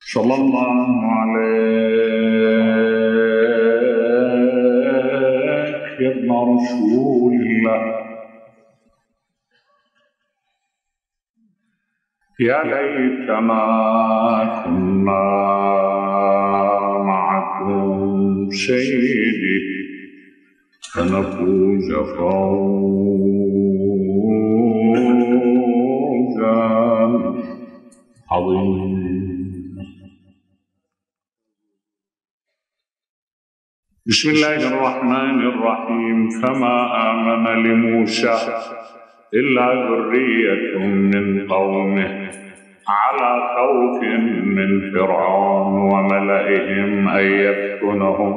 صلى الله عليك يا ابن رسول الله يا ليتنا كنا معكم سيدي فنفوز فوزا عظيما. بسم الله الرحمن الرحيم. فما آمن لموسى إلا ذرية من قومه على خوف من فرعون وملئهم أن يفتنهم.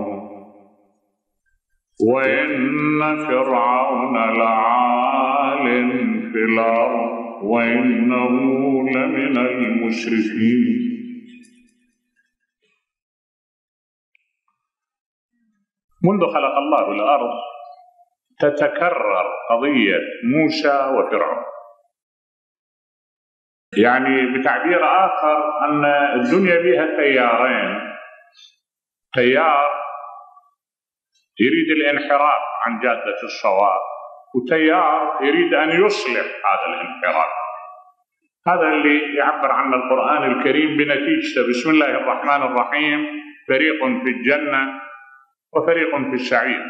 وإن فرعون لعال في الأرض وإنه لمن المسرفين منذ خلق الله الأرض تتكرر قضية موسى وفرعون. يعني بتعبير آخر أن الدنيا بها تيارين تيار يريد الانحراف عن جادة الصواب وتيار يريد أن يصلح هذا الانحراف. هذا اللي يعبر عنه القرآن الكريم بنتيجته. بسم الله الرحمن الرحيم. فريق في الجنة. وفريق في السعير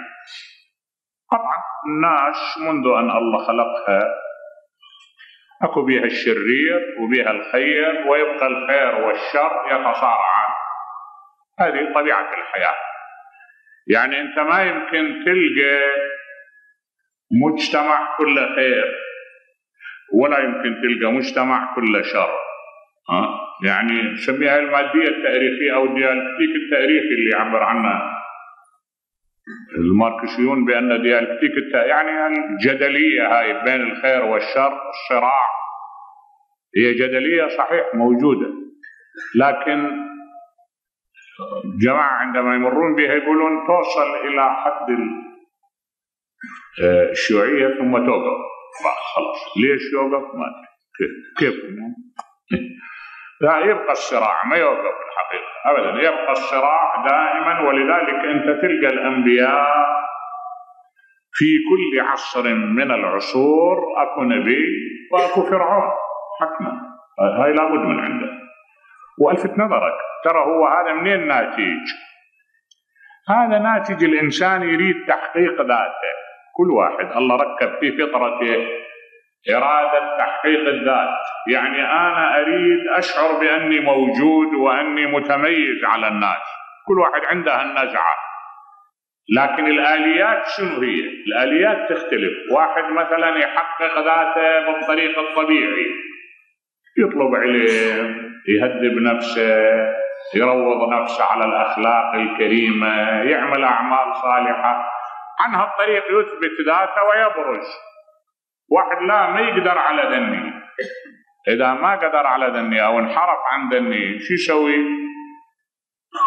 طبعا الناس منذ أن الله خلقها. أكو بها الشرير وبها الخير ويبقى الخير والشر يتصارعان. هذه طبيعة الحياة. يعني أنت ما يمكن تلقى مجتمع كله خير ولا يمكن تلقى مجتمع كله شر. ها؟ يعني نسميها المادية التاريخية أو الديالكتيك التاريخي اللي يعبر عنه الماركسيون بأن ديالكتيك يعني الجدلية هاي بين الخير والشر الصراع. هي جدلية صحيح موجودة. لكن جماعة عندما يمرون بها يقولون توصل إلى حد الشيوعية ثم توقف. خلاص. ليش يوقف؟ ما كيف؟ كيف؟ يبقى الصراع ما يوقف الحقيقة. أبدا. يبقى الصراع دائما ولذلك أنت تلقى الأنبياء في كل عصر من العصور أكو نبي وأكو فرعون. حتما هاي لابد من عنده. وألفت نظرك ترى هو هذا منين ناتج؟ هذا ناتج الإنسان يريد تحقيق ذاته. كل واحد الله ركب في فطرته إرادة تحقيق الذات. يعني أنا أريد أشعر بأني موجود وأني متميز على الناس. كل واحد عنده النزعة. لكن الآليات شنو هي؟ الآليات تختلف. واحد مثلا يحقق ذاته بالطريق الطبيعي. يطلب علم يهذب نفسه يروض نفسه على الأخلاق الكريمة يعمل أعمال صالحة. عن هالطريق يثبت ذاته ويبرز. واحد لا ما يقدر على ذني إذا ما قدر على ذني أو انحرف عن ذني شو يسوي؟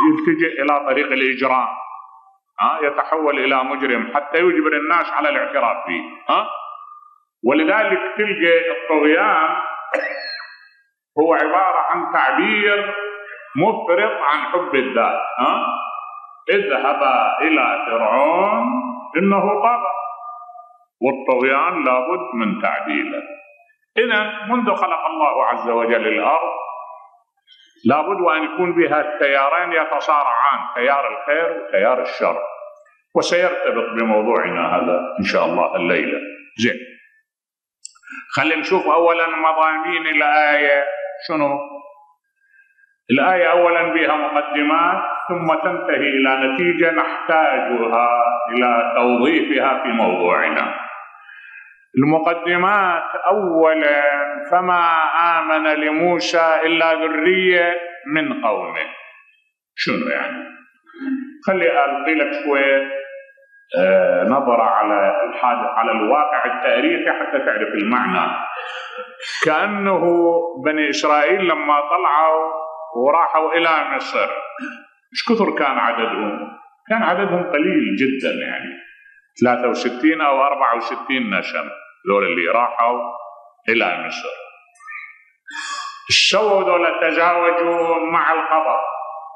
يلتجئ إلى طريق الإجرام. ها يتحول إلى مجرم حتى يجبر الناس على الاعتراف فيه. ها؟ ولذلك تلقى الطغيان هو عبارة عن تعبير مفرط عن حب الذات. ها؟ اذهب إلى فرعون إنه طغى والطغيان لابد من تعديله. إذا منذ خلق الله عز وجل الأرض لابد وأن يكون بها التيارين يتصارعان تيار الخير وتيار الشر. وسيرتبط بموضوعنا هذا إن شاء الله الليلة. زين. خلينا نشوف أولا مضامين الآية. شنو؟ الآية أولا بها مقدمات ثم تنتهي إلى نتيجة نحتاجها إلى توظيفها في موضوعنا. المقدمات أولا فما آمن لموسى إلا ذرية من قومه. شنو يعني؟ خلي ألقي لك شوية آه نظرة على الحادث على الواقع التاريخي حتى تعرف المعنى. كأنه بني إسرائيل لما طلعوا وراحوا إلى مصر إيش كثر كان عددهم؟ كان عددهم قليل جدا يعني 63 أو 64 نشم ذول اللي راحوا إلى مصر. إيش سووا ذولا تزاوجوا مع القبر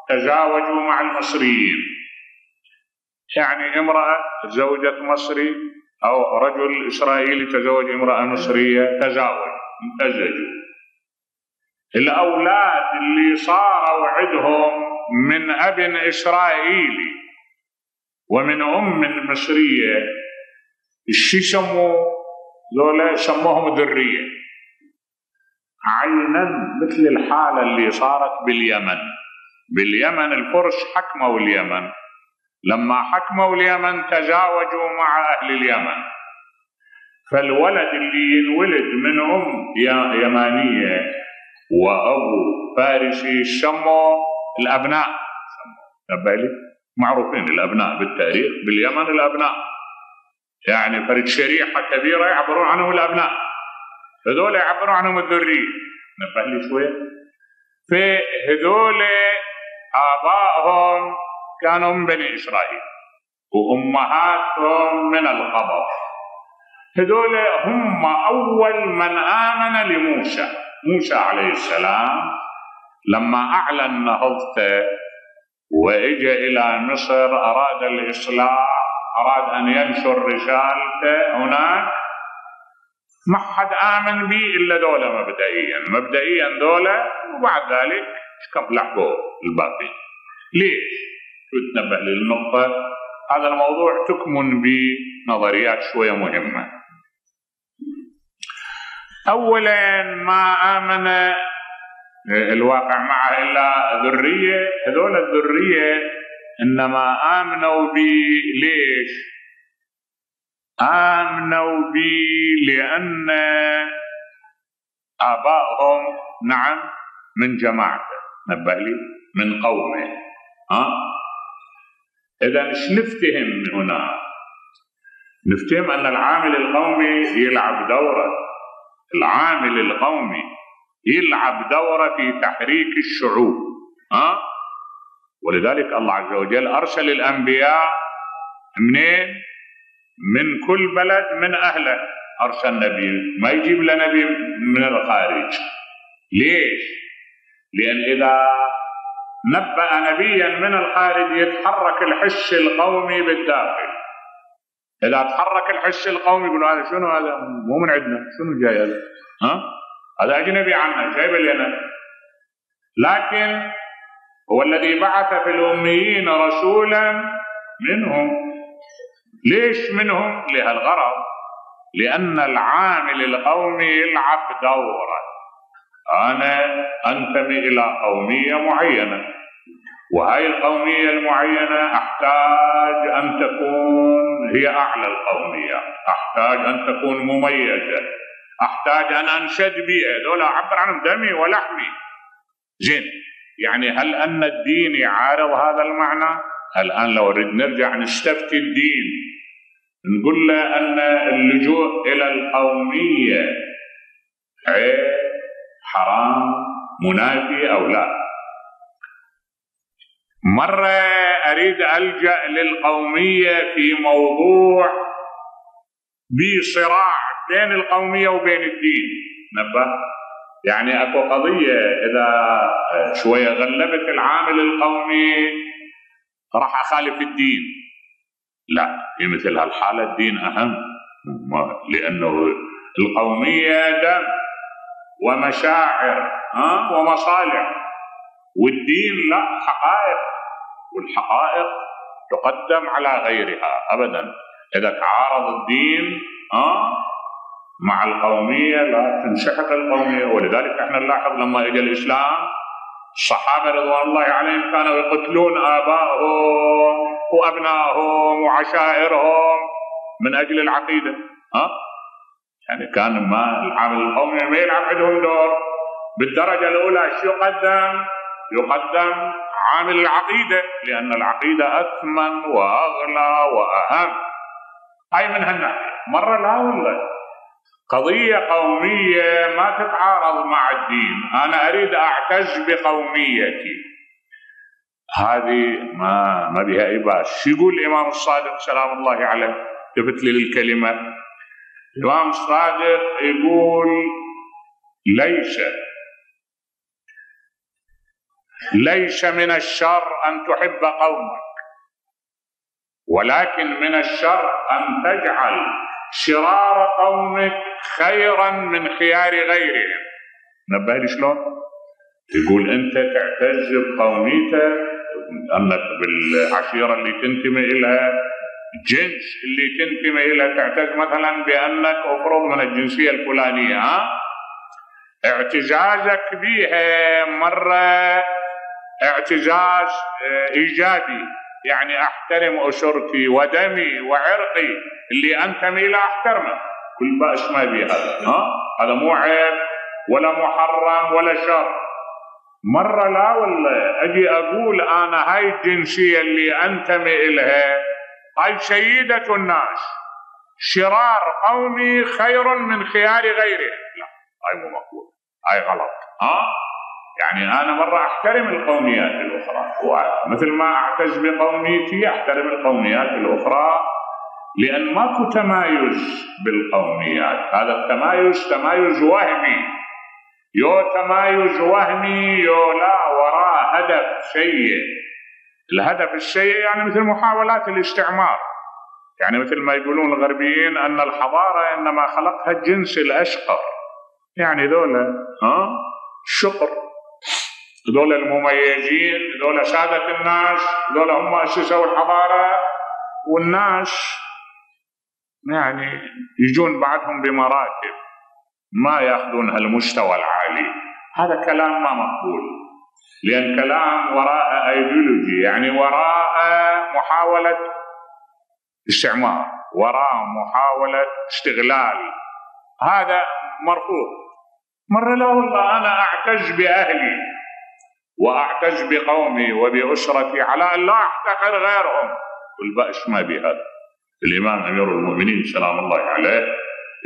تزاوجوا مع المصريين. يعني امرأة زوجة مصري أو رجل إسرائيلي تزوج امرأة مصرية تزاوج امتزجوا الأولاد اللي صاروا عندهم من أب إسرائيلي ومن أم مصرية سموا ذولا سموهم ذرية. عينا مثل الحالة اللي صارت باليمن. باليمن الفرس حكموا اليمن. لما حكموا اليمن تزاوجوا مع أهل اليمن. فالولد اللي ينولد من أم يمانية وأبو فارسي سموا الأبناء. بالي معروفين الأبناء بالتاريخ. باليمن الأبناء. يعني فرد شريحة كبيرة يعبرون عنهم الأبناء. هذول يعبرون عنهم الذرية. نبه لي شوية فهذول آبائهم كانوا من بني إسرائيل. وأمهاتهم من القبر. هذول هم أول من آمن لموسى. موسى عليه السلام لما أعلن نهضته وإجا إلى مصر أراد الإصلاح أراد أن ينشر رسالته هناك ما حد آمن به إلا دولة مبدئيا. مبدئيا دولة وبعد ذلك كم لحقوا الباقي. ليش؟ تنبه للنقطة هذا الموضوع تكمن بنظريات شوية مهمة. أولا ما آمن الواقع معه إلا ذرية. هذول الذرية إنما آمنوا بي ليش؟ آمنوا بي لأن آبائهم نعم من جماعته. نبه لي من قومه. ها؟ إذا إيش نفتهم من هنا؟ نفتهم أن العامل القومي يلعب دورة. العامل القومي يلعب دورة في تحريك الشعوب. ها؟ ولذلك الله عز وجل أرسل الأنبياء منين؟ من كل بلد من أهله. أرسل نبي ما يجيب لنا نبي من الخارج. ليش؟ لأن إذا نبأ نبيا من الخارج يتحرك الحس القومي بالداخل. إذا تحرك الحس القومي يقول هذا شنو هذا؟ مو من عندنا. شنو جاي هذا؟ ها؟ هذا أجنبي عنا جايب لنا لكن هو الذي بعث في الأميين رسولا منهم. ليش منهم؟ لهالغرض لأن العامل القومي يلعب دورا. أنا أنتمي إلى قومية معينة. وهذه القومية المعينة أحتاج أن تكون هي أعلى القومية. أحتاج أن تكون مميزة. أحتاج أن أنشد بها دول أعبر عنهم دمي ولحمي. زين يعني هل أن الدين يعارض هذا المعنى؟ الآن لو نريد نرجع نستفتي الدين. نقول له أن اللجوء إلى القومية عيب حرام منافي أو لا. مرة أريد ألجأ للقومية في موضوع بصراع بين القومية وبين الدين. نبه. يعني أكو قضية إذا شوية غلبت العامل القومي راح أخالف الدين. لا في مثل هالحالة الدين أهم لأنه القومية دم ومشاعر ها؟ ومصالح. والدين لا حقائق. والحقائق تقدم على غيرها ابدا. إذا تعارض الدين ها؟ مع القومية لا تنسحق القومية. ولذلك إحنا نلاحظ لما اجى الإسلام الصحابة رضوان الله عليهم كانوا يقتلون ابائهم وأبنائهم وعشائرهم من أجل العقيدة ها؟ يعني كان ما العامل القومي ما يلعب عندهم دور. بالدرجة الأولى شو يقدم؟ يقدم عامل العقيدة لأن العقيدة أثمن وأغلى وأهم. هاي من هالناحية؟ مرة لا والله. قضية قومية ما تتعارض مع الدين. أنا أريد أعتز بقوميتي. هذه ما ما بها اي باس شو يقول الإمام الصادق؟ سلام الله عليه. كتبت لي الكلمة. الإمام الصادق يقول ليس. ليس من الشر أن تحب قومك ولكن من الشر أن تجعل شرار قومك خيرا من خيار غيرهم. نبه لي شلون؟ يقول أنت تعتز بقوميتك انك بالعشيرة اللي تنتمي اليها جنس اللي تنتمي إلى تعتز مثلا بأنك أفرض من الجنسية الفلانية ها؟ اعتزازك بها مرة اعتزاز آه، إيجابي. يعني أحترم اسرتي ودمي وعرقي اللي أنتمي له أحترمه. كل باس ما بي هذا ها؟ هذا مو عيب ولا محرم ولا شر. مرة لا ولا أجي أقول أنا هاي الجنسية اللي أنتمي إليها هاي سيدة الناس. شرار قومي خير من خيار غيره لا هاي مو مقبول هاي غلط ها؟ يعني أنا مرة أحترم القوميات الأخرى. مثل ما أعتز بقوميتي أحترم القوميات الأخرى لأن ماكو تمايز بالقوميات. هذا التمايز تمايز وهمي. يو تمايز وهمي يو لا وراء هدف سيء. الهدف السيء يعني مثل محاولات الاستعمار. يعني مثل ما يقولون الغربيين أن الحضارة إنما خلقها الجنس الأشقر. يعني ذولا ها؟ شقر. ذولا المميزين ذولا سادة الناس ذولا هم أسسوا الحضارة والناس يعني يجون بعدهم بمراتب ما يأخذون هالمستوى العالي. هذا كلام ما مقبول لأن كلام وراء ايديولوجي يعني وراء محاولة استعمار وراء محاولة استغلال. هذا مرفوض. مرة لا والله أنا أعتز بأهلي. وأعتز بقومي وبأسرتي على أن لا أحتقر غيرهم. والبأس ما بهذا. الإمام أمير المؤمنين سلام الله عليه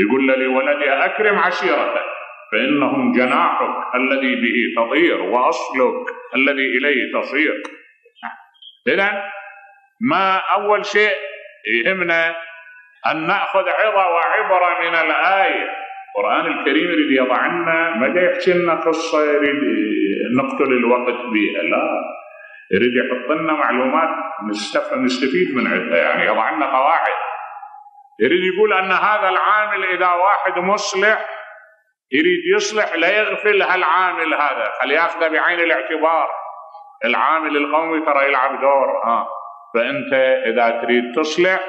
يقول لولدي أكرم عشيرتك فإنهم جناحك الذي به تطير وأصلك الذي إليه تصير. إذا ما أول شيء يهمنا أن نأخذ عظة وعبرة من الآية. القرآن الكريم يريد يضع لنا ما جاي يحكي لنا قصة يريد نقتل الوقت بها لا يريد يحط لنا معلومات نستفيد من عندها يعني يضع لنا قواعد. يريد يقول أن هذا العامل إذا واحد مصلح يريد يصلح لا يغفل هالعامل هذا. خلي ياخذه بعين الاعتبار. العامل القومي ترى يلعب دور. ها فأنت إذا تريد تصلح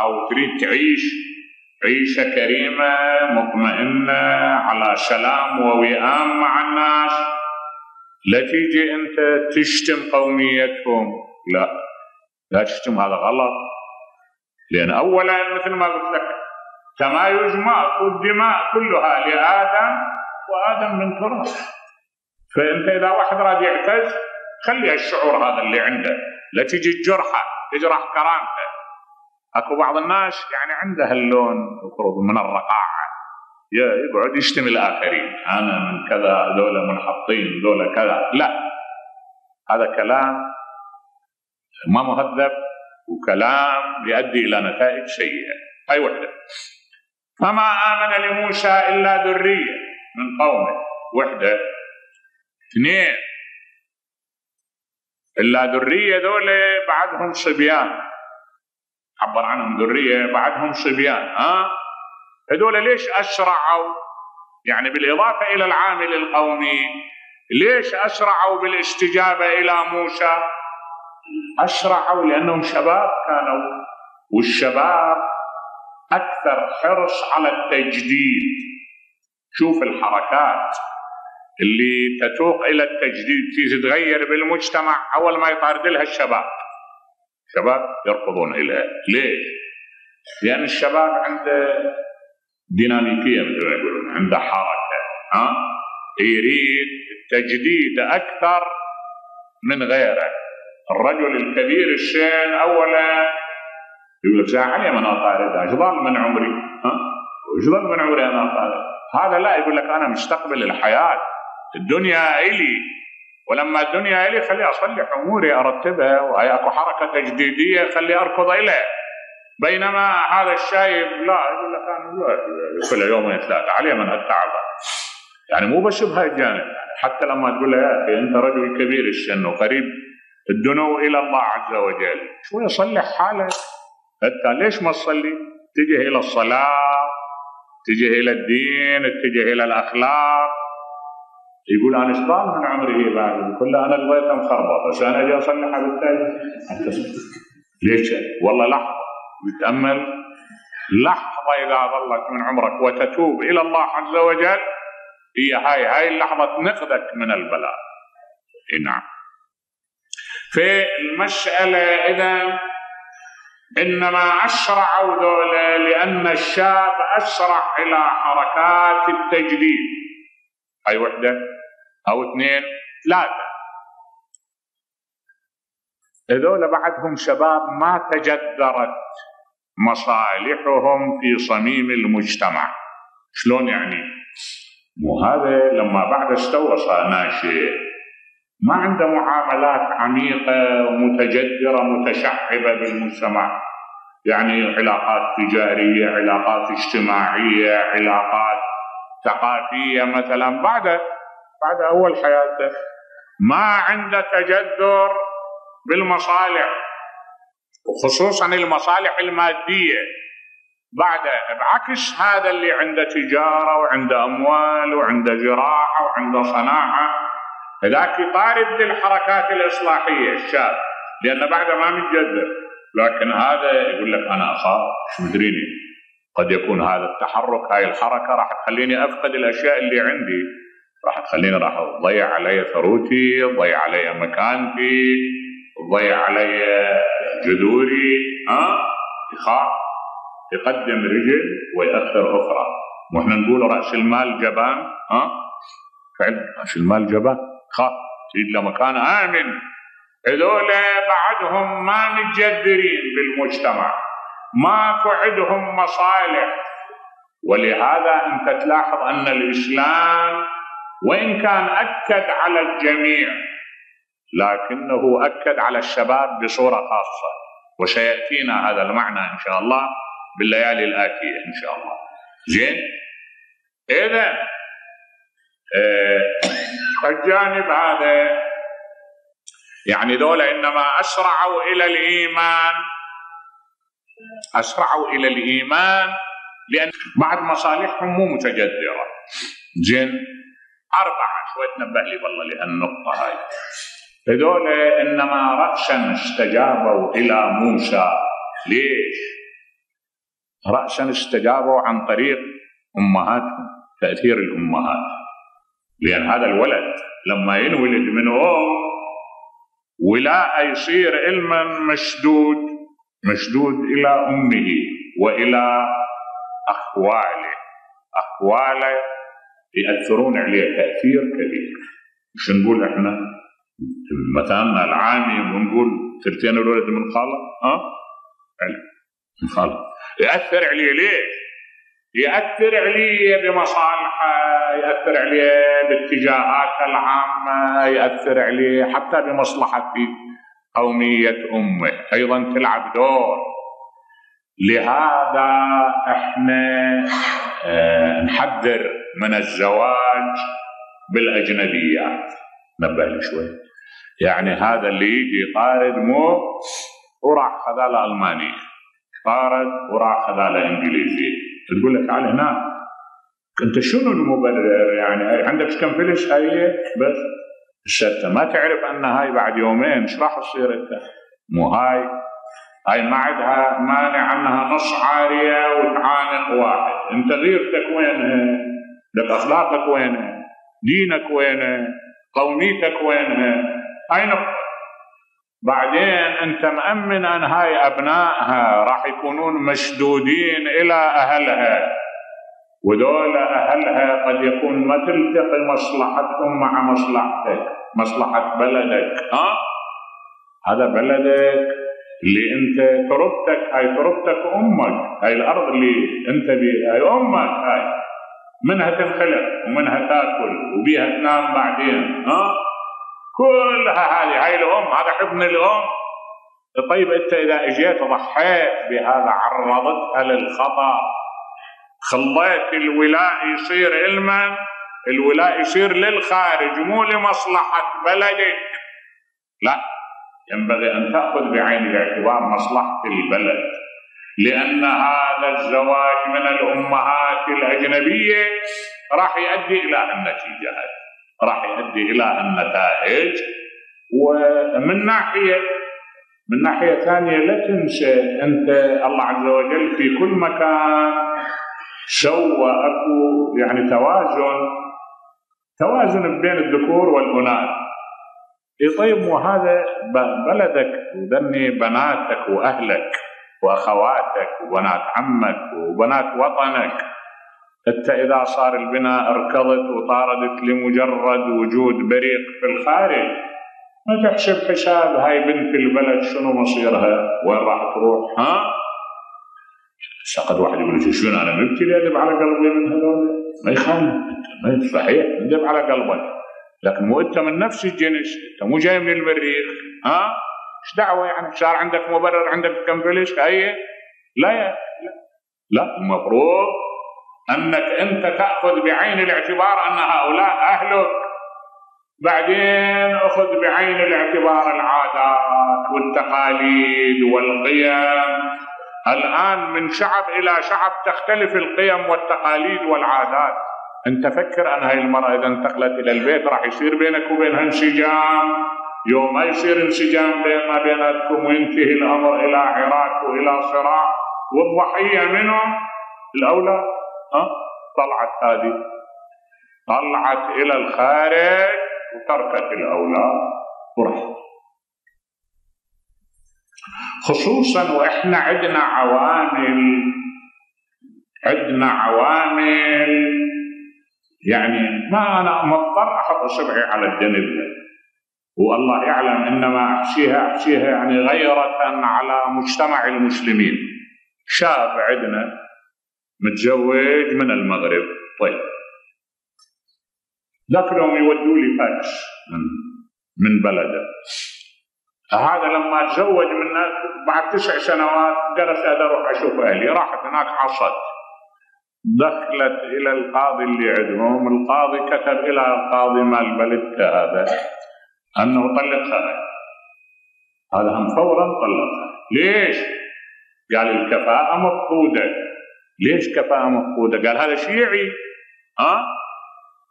أو تريد تعيش عيشه كريمه مطمئنه على سلام ووئام مع الناس. لا تيجي أنت تشتم قوميتهم. لا لا تشتم هذا غلط. لأن اولا مثل ما قلت لك تمايز ماء والدماء كلها لآدم وآدم من تراب. فأنت إذا واحد راد يعتز خلي الشعور هذا اللي عنده. لا تجي تجرحه تجرح كرامته. اكو بعض الناس يعني عنده اللون المفروض من الرقاعة. يقعد يشتم الآخرين. أنا من كذا ذولا منحطين ذولا كذا. لا. هذا كلام ما مهذب وكلام يؤدي إلى نتائج سيئة. هاي وحدة. فما آمن لموسى إلا ذرية من قومه. وحدة. اثنين. إلا ذرية ذولا بعدهم صبيان. عبر عنهم ذرية بعدهم صبيان ها؟ هذول ليش أسرعوا؟ يعني بالإضافة إلى العامل القومي ليش أسرعوا بالاستجابة إلى موسى؟ أسرعوا لأنهم شباب كانوا والشباب أكثر حرص على التجديد. شوف الحركات اللي تتوق إلى التجديد تتغير بالمجتمع أول ما يطارد لها الشباب. شباب يركضون اليها ليش؟ لأن الشباب عنده ديناميكية مثل ما يقولون عنده حركة ها؟ يريد التجديد أكثر من غيره. الرجل الكبير الشين اولا يقول لك ساعه من أطارد أيش ضل من عمري؟ ها؟ وش ضل من عمري أنا أطارد؟ هذا لا يقول لك أنا مستقبل الحياة الدنيا إلي. ولما الدنيا إلي خلي اصلح اموري ارتبها وهي أكو حركة تجديدية خلي أركض إليه. بينما هذا الشايب لا يقول لك أنا كل يومين ثلاثة عليه من التعب يعني مو بس بهالجانب يعني حتى لما تقول له يا أخي أنت رجل كبير السن وقريب الدنو إلى الله عز وجل. شوية صلح حالك؟ أنت ليش ما تصلي؟ تجه إلى الصلاة تجه إلى الدين تتجه إلى الأخلاق. يقول أنا إيش من عمري بعد. كله أنا قضيته مخربط بس أنا أجي اصلحها بالتالي. ليش؟ والله لحظة. يتامل لحظة اذا ظلت من عمرك وتتوب إلى الله عز وجل. هي هاي هاي اللحظة تنقذك من البلاء. نعم. في المسألة إذا إنما اسرعوا ذولا لأن الشاب اسرع إلى حركات التجديد. هاي وحدة؟ أو اثنين؟ ثلاثة هذول بعدهم شباب ما تجذرت مصالحهم في صميم المجتمع. شلون يعني؟ مو هذا لما بعد استوى صار ناشئ. ما عنده معاملات عميقة ومتجذرة متشعبة بالمجتمع. يعني علاقات تجارية علاقات اجتماعية علاقات ثقافية مثلا بعد بعد أول حياته ما عنده تجذر بالمصالح وخصوصا المصالح المادية. بعد بعكس هذا اللي عنده تجارة وعنده أموال وعنده زراعة وعنده صناعة. هذاك يطارد للحركات الإصلاحية الشاب لأن بعد ما متجذر. لكن هذا يقول لك أنا أخاف مش مدريني قد يكون هذا التحرك هاي الحركة راح تخليني أفقد الأشياء اللي عندي. راح تخليني راح تضيع علي ثروتي تضيع علي مكانتي تضيع علي جذوري ها؟ يخاف يقدم رجل ويأخر أخرى. وإحنا نقول رأس المال جبان ها؟ فعلا رأس المال جبان. خاف تريد له مكان آمن. هذول بعدهم ما متجذرين بالمجتمع. ماكو عندهم مصالح. ولهذا انت تلاحظ أن الإسلام وإن كان أكد على الجميع لكنه أكد على الشباب بصورة خاصة. وسيأتينا هذا المعنى إن شاء الله بالليالي الآتية إن شاء الله. زين؟ إذا آه الجانب هذا يعني ذولا إنما أسرعوا إلى الإيمان. أسرعوا إلى الإيمان لأن بعد مصالحهم مو متجذرة. زين أربعة شوي تنبه لي والله لهالنقطة هاي. هذول إنما رأسا استجابوا إلى موسى. ليش؟ رأسا استجابوا عن طريق أمهاتهم تأثير الأمهات. لأن هذا الولد لما ينولد من أم ولاء يصير علما مشدود. مشدود إلى أمه وإلى أخواله. أخواله يأثرون عليه تأثير كبير. مش نقول إحنا مثلا العامي ونقول ثلثين الولد من خالة؟ ها؟ من خالة. يأثر عليه ليش؟ يأثر عليه بمصالحه يأثر عليه باتجاهاته العامة يأثر عليه حتى بمصلحة قومية أمة. أيضا تلعب دور لهذا إحنا آه نحذر من الزواج بالأجنبيات. نبه لي شوي. يعني هذا اللي يجي طارد مو وراح هذا الألماني طارد وراح هذا انجليزي تقول له تعال هنا أنت شنو المبرر؟ يعني عندك كم فلس هاي بس. الشتى ما تعرف أن هاي بعد يومين إيش راح تصير أنت مو هاي هاي ما عندها مانع أنها نص عاريه وتعانق واحد أنت غيرتك وينها؟ لك أخلاقك وينها؟ دينك وينه؟ قوميتك وينها؟ هاي نقطة بعدين أنت مأمن أن هاي أبنائها راح يكونون مشدودين إلى أهلها ودول أهلها قد يكون ما تلتقي مصلحتهم مع مصلحتك مصلحة بلدك. ها؟ هذا بلدك اللي أنت تربتك هاي تربتك أمك هاي الأرض اللي أنت بيها هاي أمك هاي. منها تنخلق ومنها تأكل وبيها تنام بعدين ها؟ كلها هذه هاي الأم هذا حضن الأم. طيب أنت إذا إجيت ضحيت بهذا عرضتها للخطر. خليت الولاء يصير علما الولاء يصير للخارج مو لمصلحة بلدك. لا ينبغي أن تأخذ بعين الاعتبار مصلحة البلد لأن هذا الزواج من الأمهات الأجنبية راح يؤدي إلى النتيجة هذه راح يؤدي إلى النتائج. ومن ناحية من ناحية ثانية لا تنسى أنت الله عز وجل في كل مكان سوى أكو يعني توازن توازن بين الذكور والأناث. إيه طيب وهذا بلدك وذني بناتك وأهلك وأخواتك وبنات عمك وبنات وطنك. انت إذا صار البناء اركضت وطاردت لمجرد وجود بريق في الخارج ما تحسب حساب هاي بنت البلد شنو مصيرها؟ وين راح تروح؟ ها؟ قد واحد يقول لك شنو أنا مبتلي ادب على قلبي من هذول؟ ما يخالف ما صحيح ادب على قلبك. لكن مو أنت من نفس الجنس أنت مو جاي من المريخ ها؟ إيش دعوة يعني؟ صار عندك مبرر عندك كم فلس هي لا يا لا. لا المفروض أنك أنت تأخذ بعين الاعتبار أن هؤلاء أهلك. بعدين أخذ بعين الاعتبار العادات والتقاليد والقيم الآن من شعب إلى شعب تختلف القيم والتقاليد والعادات. أنت فكر أن هاي المرأة إذا انتقلت إلى البيت راح يصير بينك وبينها انسجام. يوم ما يصير انسجام بين ما بيناتكم وينتهي الأمر إلى عراك وإلى صراع. والضحية منهم؟ الأولاد؟ ها؟ طلعت هذه. طلعت إلى الخارج وتركت الأولاد. ورحت خصوصا وإحنا عندنا عوامل عندنا عوامل. يعني ما أنا مضطر أحط اصبعي على الجنب والله يعلم إنما أحشيها أحشيها يعني غيرة على مجتمع المسلمين. شاب عندنا متزوج من المغرب. طيب. ذاك اليوم يودوا لي فاكس من بلده. هذا لما تزوج من بعد تسع سنوات جلس أروح أشوف أهلي. راحت هناك حصد. دخلت إلى القاضي اللي عندهم. القاضي كتب إلى القاضي مال بلدك هذا أنه طلقها هذا. هم فورا طلقها ليش؟ قال الكفاءة مفقودة. ليش كفاءة مفقودة؟ قال هذا شيعي. ها؟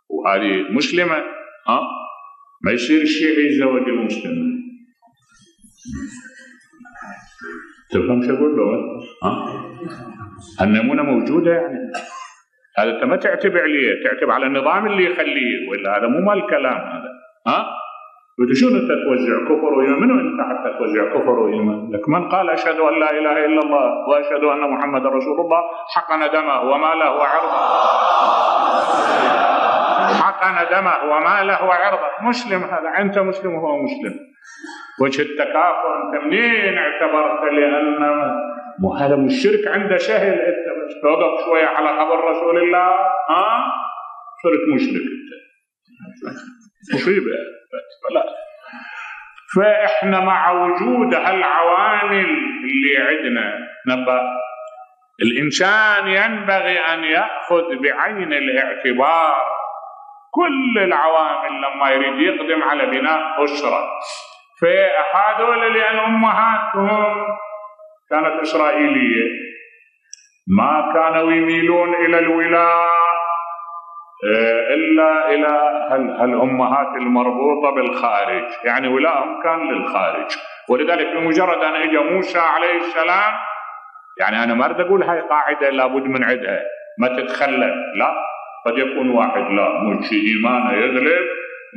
وهذه مسلمة. ها؟ ما يصير الشيعي يتزوج المسلمة تفهم شو أقول له؟ ها؟ النمونة موجودة يعني. هذا أنت ما تعتب عليه تعتب على النظام اللي يخليه ولا هذا مو مال كلام هذا. ها؟ شنو أنت توزع كفر وإيمان؟ منو أنت حتى توزع كفر وإيمان؟ لك من قال أشهد أن لا إله إلا الله وأشهد أن محمد رسول الله حقن دمه وماله وعرضه. حقن دمه وماله وعرضه. مسلم هذا. أنت مسلم وهو مسلم. وجه التكافؤ أنت منين اعتبرت؟ مو هذا مش شرك عنده سهل بس توقف شوية على قبر رسول الله. ها؟ صرت مشرك. انت مصيبة. فلا فإحنا مع وجود هالعوامل اللي عندنا. نبأ. الإنسان ينبغي أن يأخذ بعين الاعتبار. كل العوامل لما يريد يقدم على بناء أسرة. فهذول لأن أمهاتهم كانت إسرائيلية. ما كانوا يميلون إلى الولاء آه، إلا إلى هالامهات المربوطة بالخارج. يعني ولائهم كان للخارج. ولذلك بمجرد أن اجى موسى عليه السلام يعني أنا ما أريد أقول هاي قاعدة لابد من عندها ما تتخلف لا. قد يكون واحد لا مو شيء ايمانه يغلب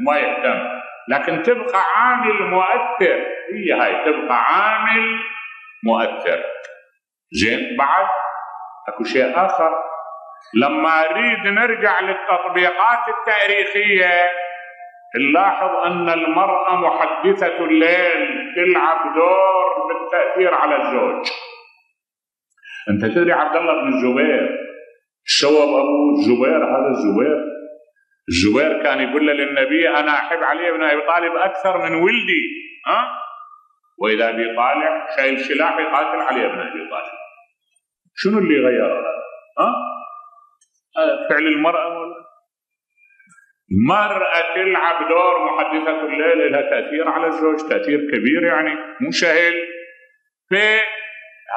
ما يهتم. لكن تبقى عامل مؤثر هي هاي تبقى عامل مؤثر. زين بعد أكو شيء آخر. لما نريد نرجع للتطبيقات التاريخية نلاحظ أن المرأة محدثة الليل تلعب دور بالتأثير على الزوج. أنت تدري عبد الله بن الزبير؟ سوى أبو الزبير هذا الزبير الزبير كان يقول للنبي أنا أحب علي بن أبي طالب أكثر من ولدي. ها؟ وإذا أبي طالع شايل سلاح يقاتل علي بن أبي طالب. شنو اللي غير؟ هذا ها فعل المرأة مرأة تلعب دور محدثة الليل لها تأثير على الزوج تأثير كبير يعني مو سهل.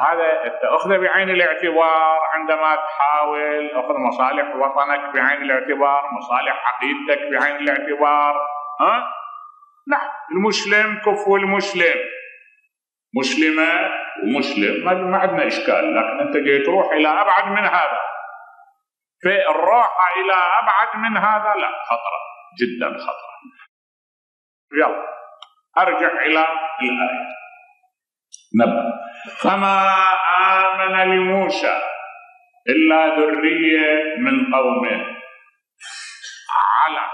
هذا تأخذه بعين الاعتبار عندما تحاول أخذ مصالح وطنك بعين الاعتبار مصالح عقيدتك بعين الاعتبار. ها؟ نعم المسلم كفو المسلم. مسلمة ومسلم ما عندنا إشكال لكن أنت جاي تروح إلى أبعد من هذا. فالراحة إلى أبعد من هذا لا خطرة جدا خطرة. يلا أرجع إلى الآية. نبأ فما آمن لموسى إلا ذرية من قومه. على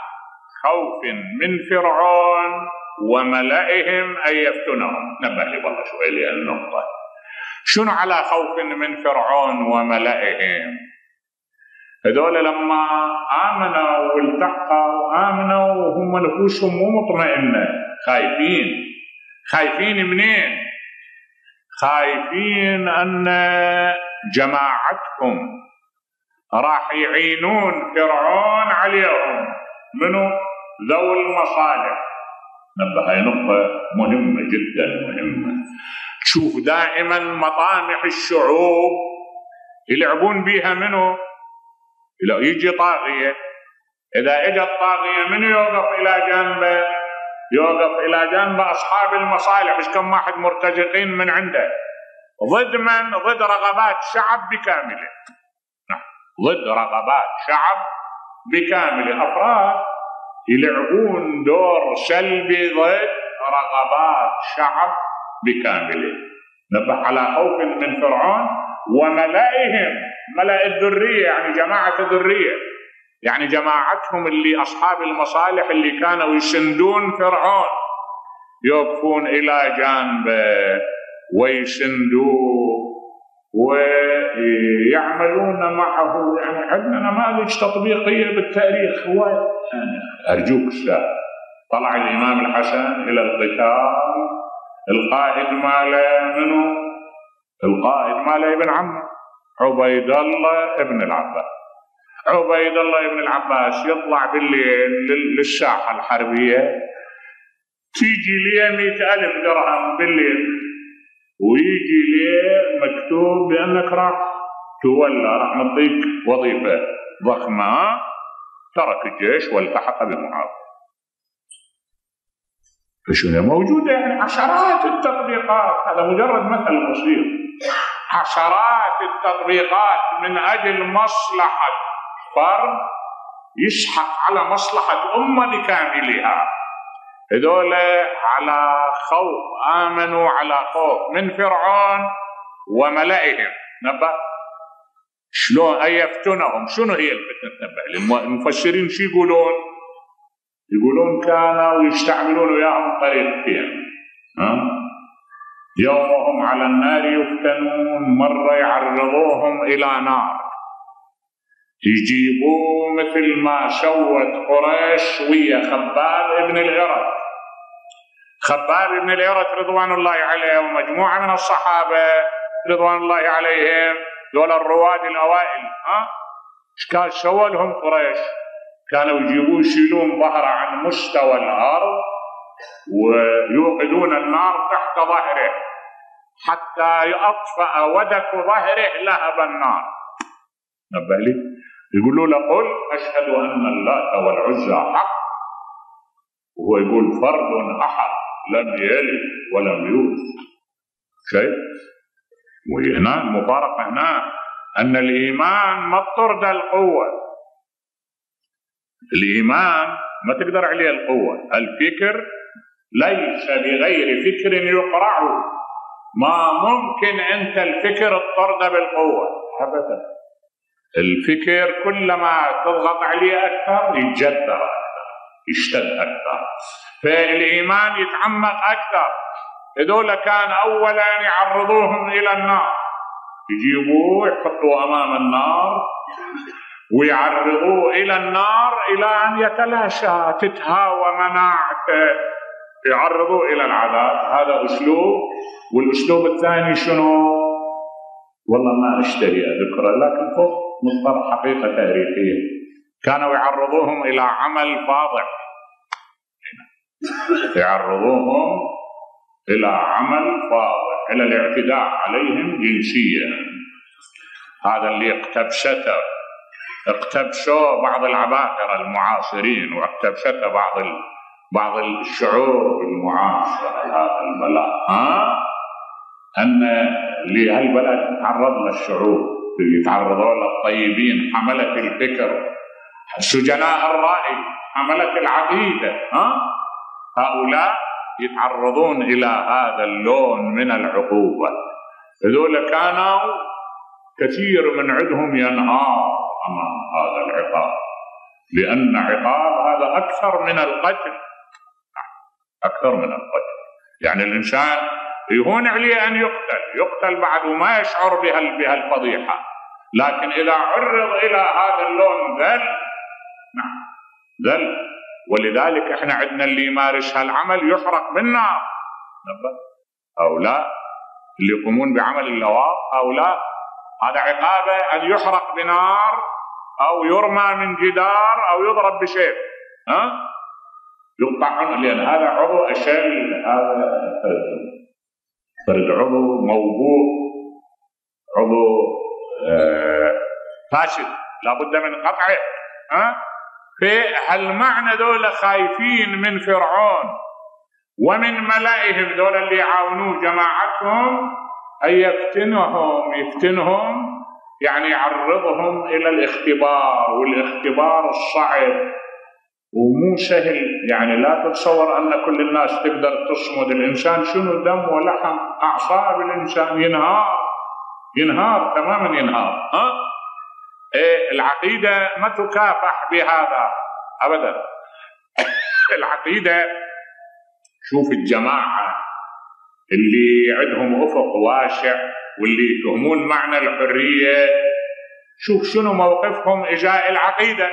خوف من فرعون وملئهم أن يفتنهم. نبه لي والله شوي النقطة. شنو على خوف من فرعون وملئهم؟ هذول لما آمنوا والتحقوا آمنوا وهم نفوسهم مو مطمئنة. خايفين. خايفين منين؟ خايفين أن جماعتهم راح يعينون فرعون عليهم. منو؟ ذو المصالح نبه هاي نقطة مهمة جدا مهمة. تشوف دائما مطامح الشعوب يلعبون بها منو؟ يجي طاغية. إذا اجى الطاغية من يوقف إلى جانبه يوقف إلى جانب أصحاب المصالح مش كم واحد مرتزقين من عنده. ضد من؟ ضد رغبات شعب بكامله. نعم. ضد رغبات شعب بكامله. أفراد يلعبون دور سلبي ضد رغبات شعب بكامله. نبه على خوف من فرعون وملئهم ملأ الذرية يعني جماعة الذرية. يعني جماعتهم اللي أصحاب المصالح اللي كانوا يسندون فرعون يوقفون إلى جانبه ويسندوه ويعملون معه. يعني عندنا نماذج تطبيقية بالتاريخ. هو يعني أرجوك أستاذ طلع الإمام الحسن إلى القتال. القائد ماله منه القائد ماله ابن عمه. عبيد الله ابن العباس. عبيد الله ابن العباس يطلع بالليل للساحة الحربية. تيجي لي مئة ألف درهم بالليل؟ ويجي لي مكتوب بأنك راح تولى راح نعطيك وظيفة ضخمة. ترك الجيش والتحق بمعاوية. فشنو موجودة؟ يعني عشرات التطبيقات. هذا مجرد مثل بسيط. عشرات التطبيقات من أجل مصلحة فرد يسحق على مصلحة أمة بكاملها هذول على خوف آمنوا على خوف من فرعون وملئهم نبأ. شلون أن يفتنهم شنو هي الفتنة؟ نبأ. المفسرين شو يقولون؟ يقولون كانوا يستعملون وياهم طريقتين ها؟ يومهم على النار يفتنون مرة يعرضوهم إلى نار. يجيبوه مثل ما سوت قريش ويا خباب ابن العرق. خباب ابن العرق رضوان الله عليه ومجموعة من الصحابة رضوان الله عليهم دول الرواد الأوائل ها؟ إيش كان سوى لهم قريش؟ كانوا يجيبوه يشيلون ظهره عن مستوى الأرض ويوقدون النار تحت ظهره حتى يطفأ ودك ظهره لهب النار. نبه لي. يقولوا له قل أشهد أن اللات والعزى حق. وهو يقول فرد أحد لم يلد ولم يولد. شيء؟ وهنا المفارقة هنا أن الإيمان ما اضطرد القوة. الإيمان ما تقدر عليه القوة. الفكر ليس بغير فكر يقرع ما ممكن أنت الفكر الطرد بالقوة. أبدا. الفكر كلما تضغط عليه أكثر يتجذر أكثر يشتد أكثر. فالإيمان يتعمق أكثر. هذول كان أولا يعرضوهم إلى النار. يجيبوه يحطوه أمام النار ويعرضوه إلى النار إلى أن يتلاشى تتهاوى مناعته. يعرضوه إلى العذاب. هذا أسلوب. والأسلوب الثاني شنو؟ والله ما أشتهي أذكره لكن فوق مضطر حقيقة تاريخية كانوا يعرضوهم إلى عمل فاضح. يعرضوهم إلى عمل فاضح إلى الاعتداء عليهم جنسيا. هذا اللي اقتبسته. اقتبسوا بعض العباقرة المعاصرين واقتبسته بعض ال... بعض الشعوب المعاصرة هذا البلاء ها؟ أن لهالبلد تعرض للشعوب يتعرضون للطيبين حملة الفكر سجناء الرأي حملة العقيدة ها؟ هؤلاء يتعرضون إلى هذا اللون من العقوبة. هذول كانوا كثير من عندهم ينهار أمام هذا العقاب لأن عقاب هذا أكثر من القتل. أكثر من القتل. يعني الإنسان يهون عليه أن يقتل. يقتل بعد وما يشعر بها بهالفضيحة لكن إذا عرض إلى هذا اللون ذل نعم ذل. ولذلك إحنا عندنا اللي يمارس هالعمل يحرق بالنار. هؤلاء اللي يقومون بعمل اللواط هؤلاء هذا عقابة أن يحرق بنار أو يرمى من جدار أو يضرب بسيف ها؟ يقطع عنه لأن هذا عضو أشل هذا فرد عضو موضوع عضو آه فاسد لابد من قطعه ها في هالمعنى دول خايفين من فرعون ومن ملائهم دول اللي يعاونوه جماعتهم أن يفتنهم يفتنهم يعني يعرضهم إلى الاختبار والإختبار الصعب ومو سهل. يعني لا تتصور أن كل الناس تقدر تصمد الإنسان. شنو دم ولحم؟ أعصاب الإنسان. ينهار. ينهار. تماما ينهار. ها؟ إيه العقيدة ما تكافح بهذا أبدا. العقيدة شوف الجماعة اللي عندهم أفق واسع واللي يفهمون معنى الحرية. شوف شنو موقفهم ازاء العقيدة.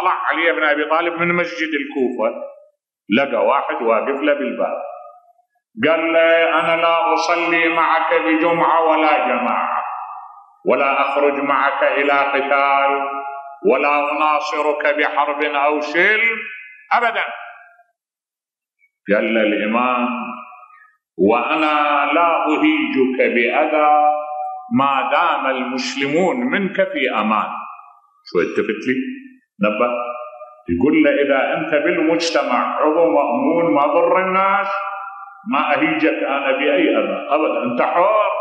طلع علي بن أبي طالب من مسجد الكوفة لقى واحد واقف له بالباب. قال له أنا لا أصلي معك بجمعة ولا جماعة ولا أخرج معك إلى قتال ولا أناصرك بحرب أو سلم ابدا. قال له الإمام وأنا لا أهيجك بأذى ما دام المسلمون منك في أمان. شو التفت لي؟ نبه يقول له إذا أنت بالمجتمع عضو مأمون ما ضر الناس ما أهيجك أنا بأي أذى. ابدا. أنت حر.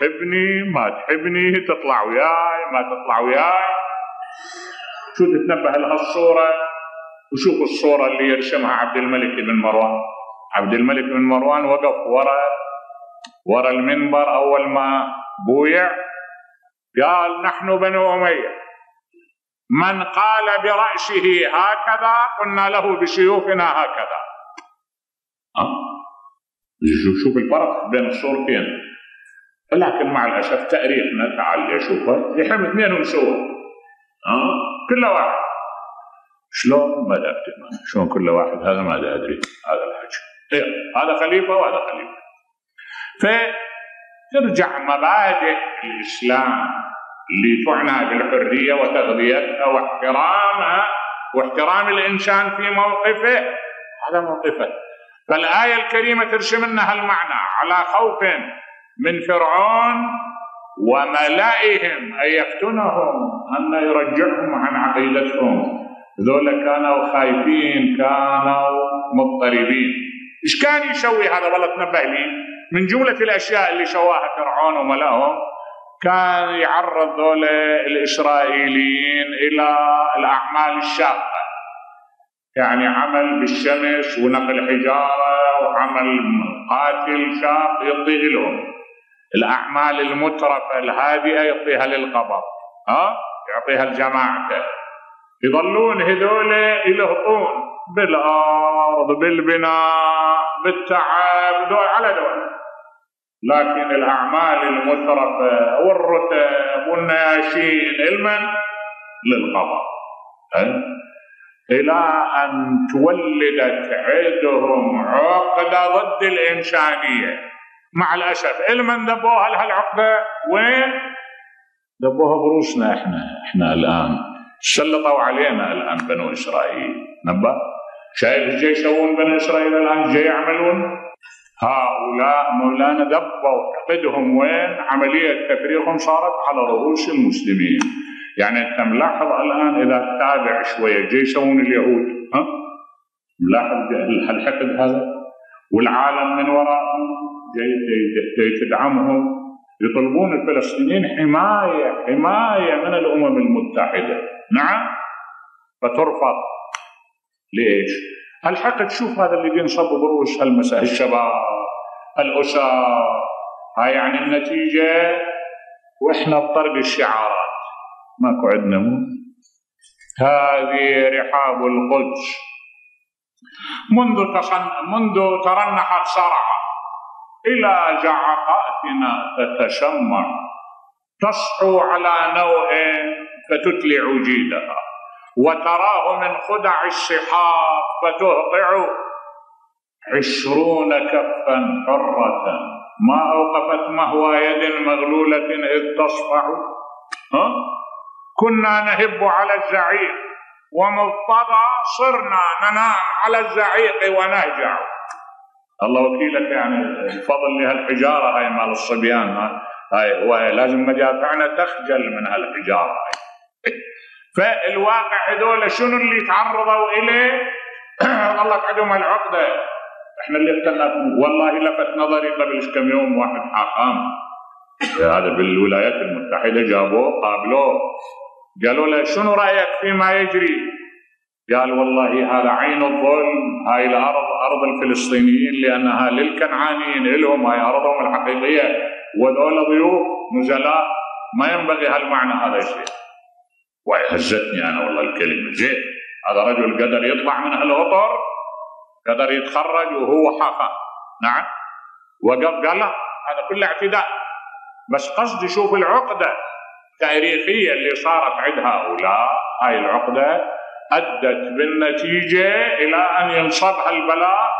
تحبني ما تحبني تطلع وياي ما تطلع وياي. شو تتنبه لهالصوره وشوف الصورة اللي يرسمها عبد الملك بن مروان. عبد الملك بن مروان وقف ورا ورا المنبر أول ما بويع. قال نحن بنو أمية. من قال برأسه هكذا قلنا له بسيوفنا هكذا. أه؟ شوف الفرق بين الصورتين لكن مع الأسف تاريخنا تعال يشوفه يحب اثنينهم سوا أه؟ كل واحد. شلون ما ادري شلون كل واحد؟ هذا ما أدري. هذا الحكي. إيه، هذا خليفة وهذا خليفة. فترجع مبادئ الإسلام. اللي تعنى بالحريه وتغذيتها واحترامها واحترام الإنسان في موقفه. هذا موقفه. فالآية الكريمة ترسم لنا هالمعنى. على خوف من فرعون وملائهم ان يفتنهم أن يرجعهم عن عقيدتهم. ذولا كانوا خايفين كانوا مضطربين. إيش كان يسوي هذا؟ والله تنبه لي. من جملة الأشياء اللي سواها فرعون وملاهم كان يعرض ذولا الإسرائيليين إلى الأعمال الشاقة. يعني عمل بالشمس ونقل حجارة وعمل قاتل شاق يعطيه لهم. الأعمال المترفة الهادئة يعطيها للقبر. ها؟ يعطيها لجماعته يظلون هذول يلهطون بالأرض بالبناء بالتعب دول على دول. لكن الأعمال المترفة والرتب والنياشين المن للقضاء. إلى أن تولدت عندهم عقده ضد الإنسانية. مع الأسف المن ذبوها لهالعقده وين؟ ذبوها بروسنا إحنا إحنا الآن. سلطوا علينا الآن بنو إسرائيل. نبأ؟ شايف إيش يسوون بني إسرائيل الآن؟ جاي يعملون؟ هؤلاء مولانا دبوا حقدهم وين؟ عملية تفريغهم صارت على رؤوس المسلمين. يعني أنت ملاحظ الآن إذا تتابع جاي يسوون اليهود ها؟ ملاحظ الحقد هذا؟ والعالم من وراءهم جاي, تدعمهم؟ يطلبون الفلسطينيين حمايه حماية من الأمم المتحدة. نعم. فترفض. ليش؟ الحقد شوف هذا اللي بينصب برؤوس هالمساء الشباب الاسر هاي يعني النتيجة وإحنا بطرق الشعارات. ماكو عندنا مو؟ هذه رحاب القدس. منذ تصن... منذ ترنحت صرعة إلى جعقاتنا تتشمر تصحو على نوء فتتلع جيدها. وتراه من خدع السحاب فتهطع عشرون كفا حرة. ما أوقفت مهوى يد مغلولة إذ تصفح. ها؟ كنا نهب على الزعيق ومضطرا صرنا ننام على الزعيق ونهجع. الله وكيلك يعني الفضل لهالحجارة هاي مال الصبيان. هاي لازم مدافعنا تخجل من هالحجارة. هاي فالواقع هذول شنو اللي تعرضوا إليه؟ ظلت عندهم العقدة إحنا اللي اقتنعنا والله لفت نظري قبل كم يوم واحد حاخام هذا بالولايات المتحدة جابوه قابلوه. قالوا له شنو رأيك فيما يجري؟ قال والله هذا عين الظلم. هاي الأرض أرض الفلسطينيين لأنها للكنعانيين لهم هاي أرضهم الحقيقية. وذول ضيوف نزلاء. ما ينبغي هالمعنى هذا يصير وهزتني أنا والله الكلمة. زين. هذا رجل قدر يطلع من هالغطر قدر يتخرج وهو حاقا نعم. وقال لا هذا كله اعتداء. بس قصدي شوف العقدة التاريخية اللي صارت عند هؤلاء. هاي العقدة أدت بالنتيجة إلى أن ينصب البلاء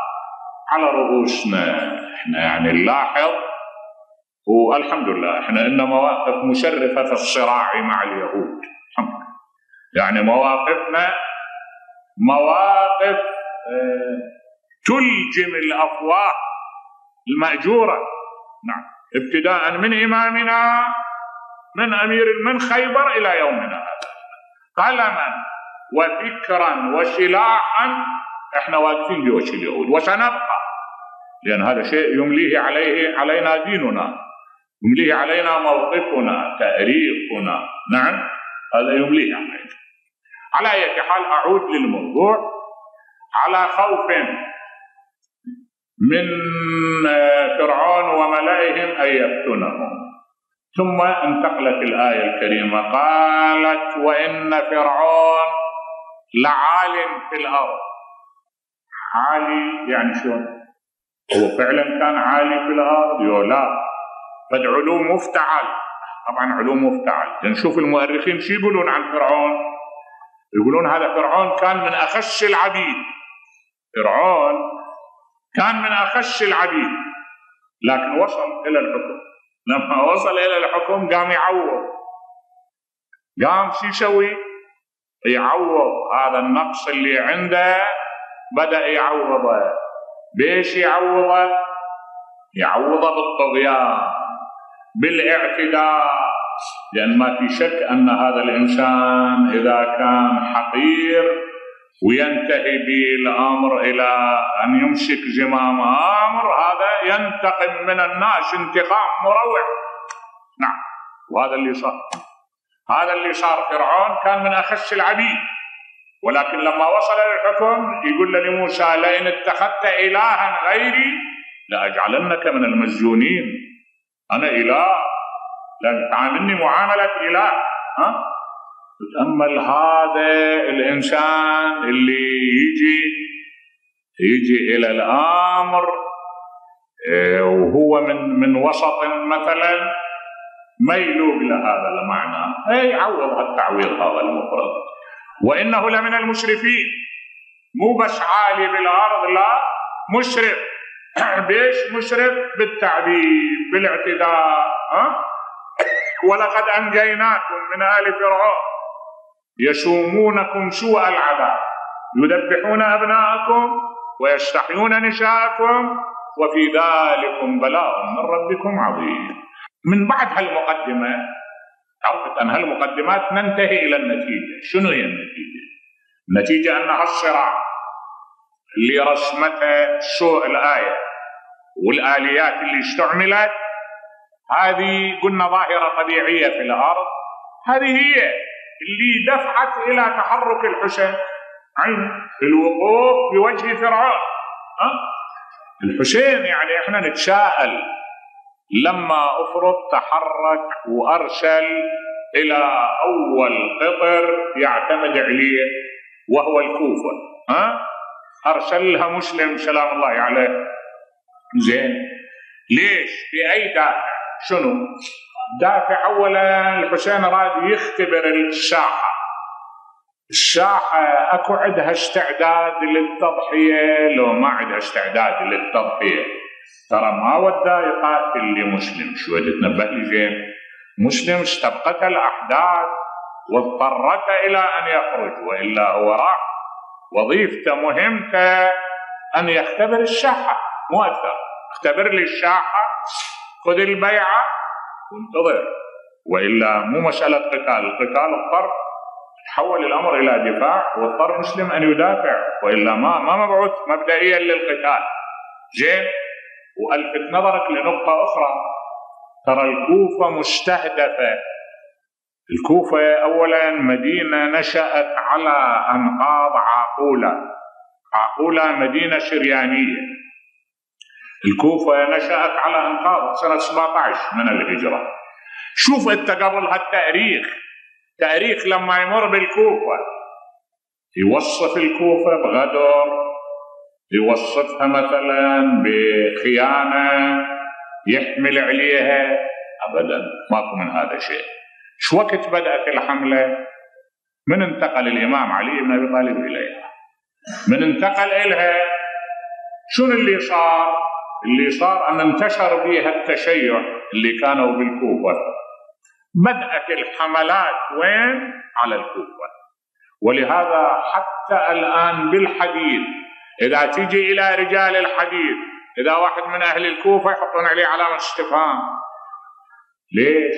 على رؤوسنا. إحنا يعني نلاحظ والحمد لله إحنا إن مواقف مشرفة في الصراع مع اليهود. لله يعني مواقفنا مواقف آه تلجم الأفواه المأجورة. نعم. ابتداء من إمامنا من أمير من خيبر إلى يومنا هذا. قلما وفكرا وسلاحا إحنا واقفين بوجه اليهود وسنبقى. لأن هذا شيء يمليه عليه علينا ديننا يمليه علينا موقفنا تاريخنا. نعم. هذا يمليه علينا على أي حال أعود للموضوع. على خوف من فرعون وملئهم أن يفتنهم. ثم انتقلت الآية الكريمة. قالت وإن فرعون لعال في الأرض. عالي يعني شلون؟ هو فعلا كان عالي في الأرض؟ يو لا. قد علو مفتعل. طبعا علو مفتعل. نشوف المؤرخين شو يقولون عن فرعون؟ يقولون هذا فرعون كان من أخش العبيد. فرعون كان من أخش العبيد. لكن وصل إلى الحكم. لما وصل إلى الحكم قام يعوض. قام شو يسوي؟ يعوض. هذا النقص اللي عنده بدأ يعوضه. بيش يعوضه؟ يعوضه بالطغيان. بالاعتداء لأن ما في شك أن هذا الإنسان إذا كان حقير وينتهي بالأمر إلى أن يمسك زمام آمر هذا ينتقم من الناس انتقام مروع. نعم وهذا اللي صار. هذا اللي صار فرعون كان من أخس العبيد. ولكن لما وصل للحكم يقول لموسى لئن اتخذت الها غيري لأجعلنك من المسجونين. أنا إله. لن تعاملني معاملة إله. ها؟ تتأمل هذا الإنسان اللي يجي يجي إلى الأمر إيه، وهو من من وسط مثلا ما يلوق لهذا المعنى. إيه، يعوض التعويض هذا المفرد. وإنه لمن المشرفين. مو بس عالي بالأرض لا مشرف. بيش مشرف بالتعذيب بالاعتداء ها؟ ولقد أنجيناكم من آل فرعون يشومونكم سوء العذاب يذبحون أبناءكم ويستحيون نساءكم وفي ذلكم بلاء من ربكم عظيم. من بعد هالمقدمة عرفت أن هالمقدمات ننتهي إلى النتيجة. شنو هي النتيجة؟ النتيجة أن هالصراع اللي رسمته سوء الآية. والآليات اللي استعملت هذه قلنا ظاهرة طبيعية في الأرض. هذه هي اللي دفعت إلى تحرك الحسين. عين الوقوف بوجه فرعون. ها؟ الحسين يعني إحنا نتساءل لما افرض تحرك وأرسل إلى أول قطر يعتمد عليه وهو الكوفة. ها؟ ارسل لها مسلم سلام الله عليه. زين. ليش؟ باي دافع؟ شنو؟ دافع اولا الحسين راد يختبر الساحه الساحة أكو عندها استعداد للتضحية؟ لو ما عندها استعداد للتضحية. ترى ما ودا يقاتل لمسلم. شو تنبه لي زين؟ مسلم استبقته الأحداث واضطرته إلى أن يخرج وإلا هو راح. وظيفته مهمته أن يختبر الساحة مو أكثر اختبر لي الساحة خذ البيعة وانتظر. وإلا مو مسألة قتال. القتال اضطر تحول الأمر إلى دفاع واضطر مسلم أن يدافع. وإلا ما ما مبعوث مبدئيا للقتال. زين؟ وألفت نظرك لنقطة أخرى. ترى الكوفة مستهدفة. الكوفة اولا مدينة نشأت على أنقاض عاقولة. عاقولة مدينة شريانية. الكوفة نشأت على أنقاض سنة 17 من الهجرة. شوف انت قبل هالتاريخ تاريخ لما يمر بالكوفة. يوصف الكوفة بغدر يوصفها مثلا بخيانة يحمل عليها. أبدا ماكو من هذا شيء. شو وقت بدأت الحملة؟ من انتقل الإمام علي بن أبي طالب إليها. من انتقل إليها شنو اللي صار؟ اللي صار أن انتشر بها التشيع اللي كانوا بالكوفة. بدأت الحملات وين؟ على الكوفة. ولهذا حتى الآن بالحديث إذا تجي إلى رجال الحديث إذا واحد من أهل الكوفة يحطون عليه علامة استفهام. ليش؟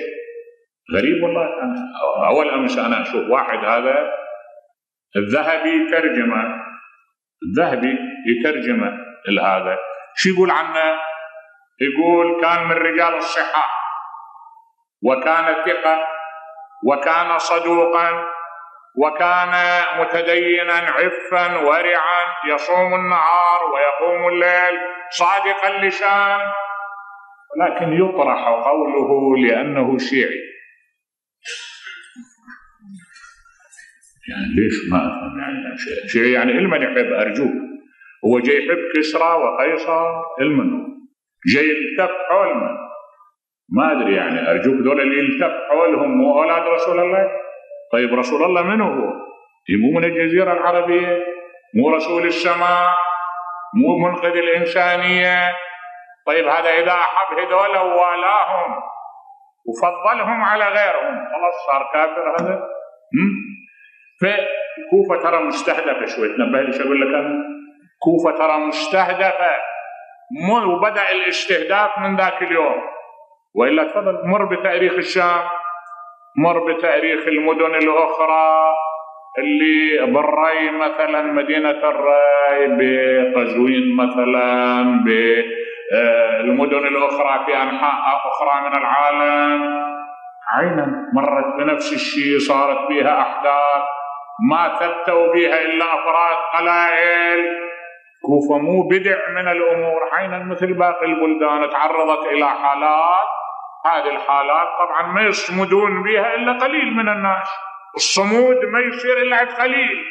غريب والله. أنا أول أمس أنا أشوف واحد هذا الذهبي ترجمة الذهبي يترجمه لهذا شو يقول عنه؟ يقول كان من رجال الصحة وكان ثقة وكان صدوقا وكان متدينا عفا ورعا يصوم النهار ويقوم الليل صادق اللسان ولكن يطرح قوله لأنه شيعي. يعني ليش ما يعني شيعي؟ يعني علما يحب أرجوك. هو جاي يحب كسرى وقيصر علما جاي يلتف حول من؟ ما أدري يعني أرجوك دول اللي التف حولهم مو أولاد رسول الله؟ طيب رسول الله من هو؟ مو من الجزيرة العربية؟ مو رسول السماء؟ مو منقذ الإنسانية؟ طيب هذا إذا أحب هذول ووالاهم وفضلهم على غيرهم خلاص صار كافر هذا؟ فالكوفه ترى مستهدفة شوي تنبه لي أقول لك أنا؟ كوفه ترى مستهدفه وبدا الاستهداف من ذاك اليوم. والا تفضل مر بتاريخ الشام مر بتاريخ المدن الاخرى اللي بالري مثلا مدينه الري بقزوين مثلا بالمدن الاخرى في انحاء أخرى من العالم. عينا مرت بنفس الشيء صارت بها احداث. ما تبتوا بها الا افراد قلائل. كوفه مو بدع من الأمور. عينا مثل باقي البلدان تعرضت إلى حالات. هذه الحالات طبعا ما يصمدون بها إلا قليل من الناس. الصمود ما يصير إلا عند قليل.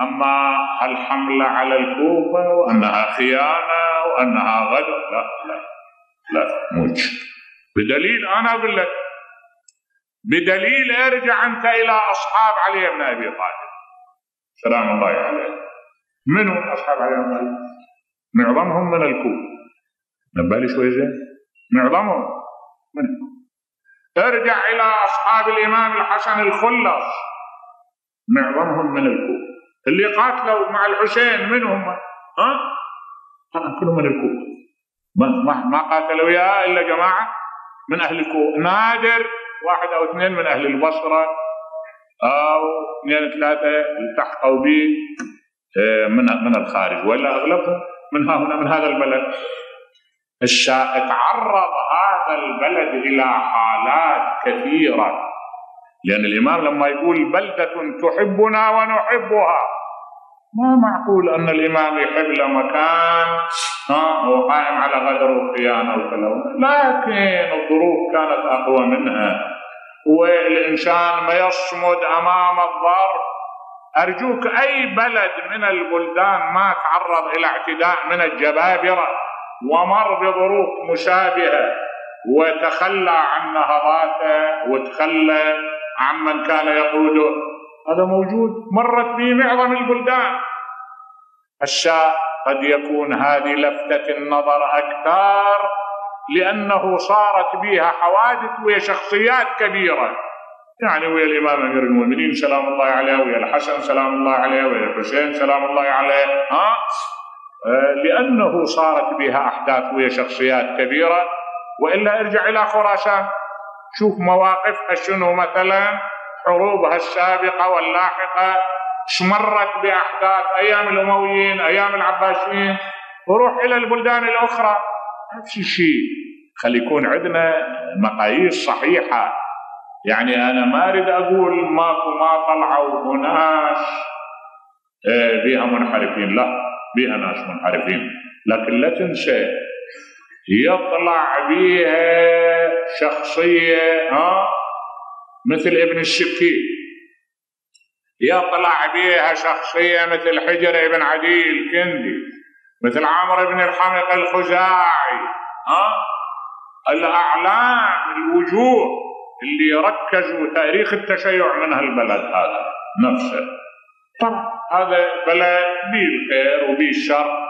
أما الحملة على الكوفة وأنها خيانة وأنها غدر لا لا لا موج بدليل أنا أقول لك. بدليل أرجع أنت إلى أصحاب علي بن أبي طالب. سلام الله عليه منو أصحاب علي بن ابي طالب معظمهم من الكوفة. نبالي شوي زين. معظمهم منه ارجع إلى أصحاب الإمام الحسن الخلص معظمهم من الكوفة. اللي قاتلوا مع الحسين من هم؟ ها؟ طبعا كلهم من الكوفة. ما ما قاتلوا وياه إلا جماعة من أهل الكوفة. نادر. واحد أو اثنين من أهل البصرة. أو اثنين ثلاثة التحقوا به من من الخارج. ولا أغلبهم من ها هنا من هذا البلد. الشاء تعرض هذا البلد إلى حالات كثيرة. لأن الإمام لما يقول بلدة تحبنا ونحبها ما معقول أن الإمام يحب مكان ها هو قائم على غدر وخيانه وكذا لكن الظروف كانت أقوى منها. والإنسان ما يصمد أمام الضرب. أرجوك أي بلد من البلدان ما تعرض إلى اعتداء من الجبابرة ومر بظروف مشابهة وتخلى عن نهضاته وتخلى عمن كان يقوده. هذا موجود مرت به معظم البلدان. الشاء قد يكون هذه لفتة النظر أكثر لأنه صارت بها حوادث وهي شخصيات كبيرة. يعني ويا الإمام أمير المؤمنين سلام الله عليه ويا الحسن سلام الله عليه ويا الحسين سلام الله عليه. ها؟ آه، لأنه صارت بها أحداث ويا شخصيات كبيرة. وإلا ارجع إلى خراسان. شوف مواقفها شنو مثلا؟ حروبها السابقة واللاحقة. مرت بأحداث أيام الأمويين أيام العباسيين. وروح إلى البلدان الأخرى. نفس الشيء خلي يكون عندنا مقاييس صحيحة. يعني أنا ما أريد أقول ماكو ما طلعوا ناس آه، بها منحرفين. لا بها ناس منحرفين. لكن لا تنسى يطلع بها شخصية ها مثل ابن الشكي. يطلع بها شخصية مثل حجر ابن عدي الكندي مثل عمرو بن الحمق الخزاعي ها الأعلام الوجوه. اللي ركزوا تاريخ التشيع من هالبلد هذا نفسه. طبعا. هذا بلد به الخير وبه الشر.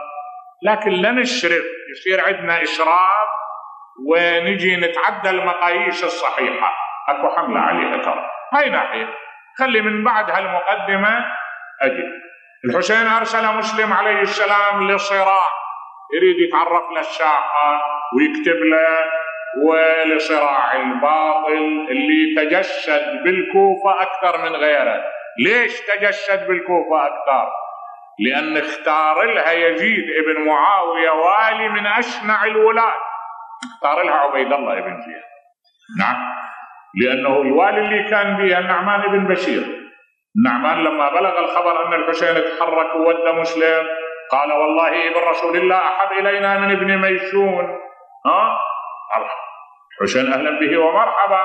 لكن لا نشرف يصير عندنا إشراف ونجي نتعدى المقاييس الصحيحة. أكو حملة عليها ترى. هاي ناحية؟ خلي من بعد هالمقدمة أجي. الحسين أرسل مسلم عليه السلام لصراع. يريد يتعرف للساحة ويكتب له ولصراع الباطل اللي تجسد بالكوفة أكثر من غيره. ليش تجسد بالكوفة أكثر؟ لأن اختار لها يزيد ابن معاوية والي من أشنع الولاة اختار لها عبيد الله ابن زياد. نعم. لأنه الوالي اللي كان به النعمان بن بشير. النعمان لما بلغ الخبر أن الحسين تحرك وود مسلم قال والله ابن رسول الله أحب إلينا من ابن ميسون؟ ها؟ الحسين أهلا به ومرحبا.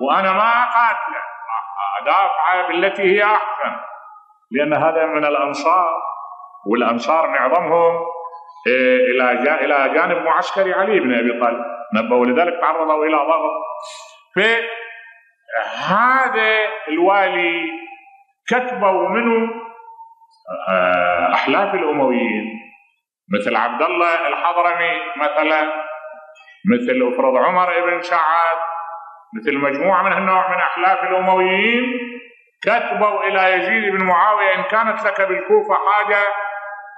وأنا ما أقاتله أدافع بالتي هي أحسن. لأن هذا من الأنصار والأنصار معظمهم إيه، إلى إلى جانب معسكر علي بن أبي طالب. نبهوا لذلك تعرضوا إلى ضغط. فهذا الوالي كتبوا منه آه، أحلاف الأمويين. مثل عبد الله الحضرمي مثلا. مثل افرض عمر بن سعد مثل مجموعة من هالنوع من أحلاف الأمويين كتبوا إلى يزيد بن معاوية إن كانت لك بالكوفة حاجة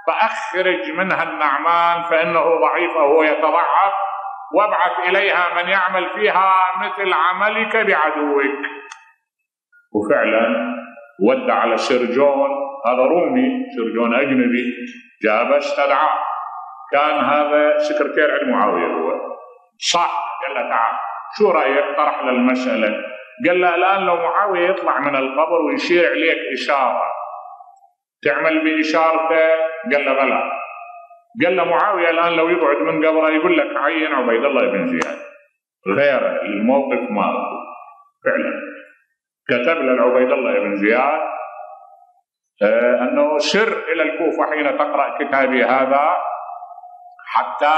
فأخرج منها النعمان فإنه ضعيف أو هو يتضعف وابعث إليها من يعمل فيها مثل عملك بعدوك. وفعلا ودع على سرجون هذا رومي سرجون أجنبي جاب استدعاه. كان هذا سكرتير عند معاوية هو. صح. قال له تعال شو رأيك؟ طرح له المسألة. قال له الآن لو معاوية يطلع من القبر ويشير عليك إشارة. تعمل بإشارته؟ قال له بلى. قال له معاوية الآن لو يقعد من قبره يقول لك عين عبيد الله بن زياد. غير الموقف ماله. فعلا. كتب لعبيد الله بن زياد آه أنه سر إلى الكوفة حين تقرأ كتابي هذا حتى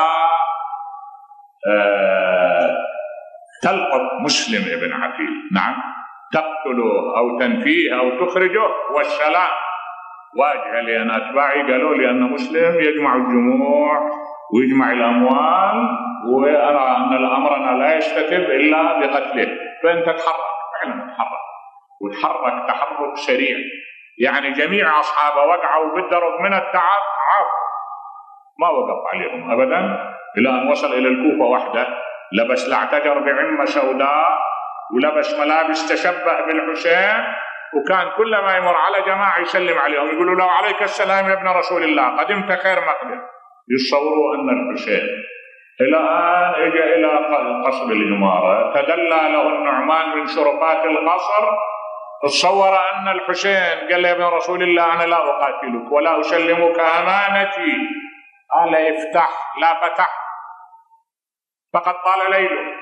تلقط مسلم ابن عقيل نعم. تقتله أو تنفيه أو تخرجه والسلام واجهه لأن أتباعي قالوا لي أن مسلم يجمع الجموع ويجمع الأموال وارى أن الأمر لا يستتب إلا بقتله. فأنت تحرك فعلا تحرك. وتحرك تحرك سريع. يعني جميع أصحابه وقعوا بالدرب من التعب عاف ما وقف عليهم أبدا. إلى أن وصل إلى الكوفة وحده. لبس لاعتجر بعمة سوداء ولبس ملابس تشبه بالحسين وكان كل ما يمر على جماعة يسلم عليهم. يقولوا له عليك السلام يا ابن رسول الله قدمت خير مقدم يتصوروا أن الحسين إلى أن إجا إلى قصر الإمارة. تدلى له النعمان من شرفات القصر. تصور أن الحسين قال له يا ابن رسول الله أنا لا أقاتلك ولا أسلمك أمانتي. قال افتح لا فتح فقد طال ليله.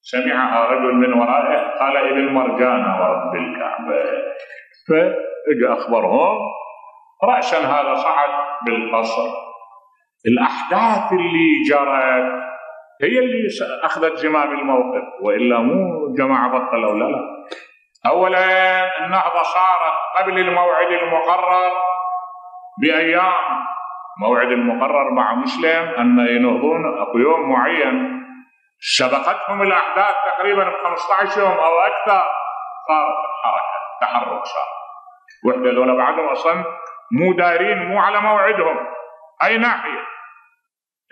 سمعها رجل من ورائه قال ابن مرجان ورب الكعبة. فإجا أخبرهم رأسا هذا صعد بالقصر. الأحداث اللي جرت هي اللي أخذت زمام الموقف وإلا مو جماعة بطلوا لا لا. أولا النهضة صارت قبل الموعد المقرر بأيام. موعد المقرر مع مسلم أن ينهضون أكو يوم معين. سبقتهم الأحداث تقريبا ب 15 يوم أو أكثر صارت الحركة تحرك صار وحدة ذولا بعدهم أصلا مو دايرين مو على موعدهم أي ناحية.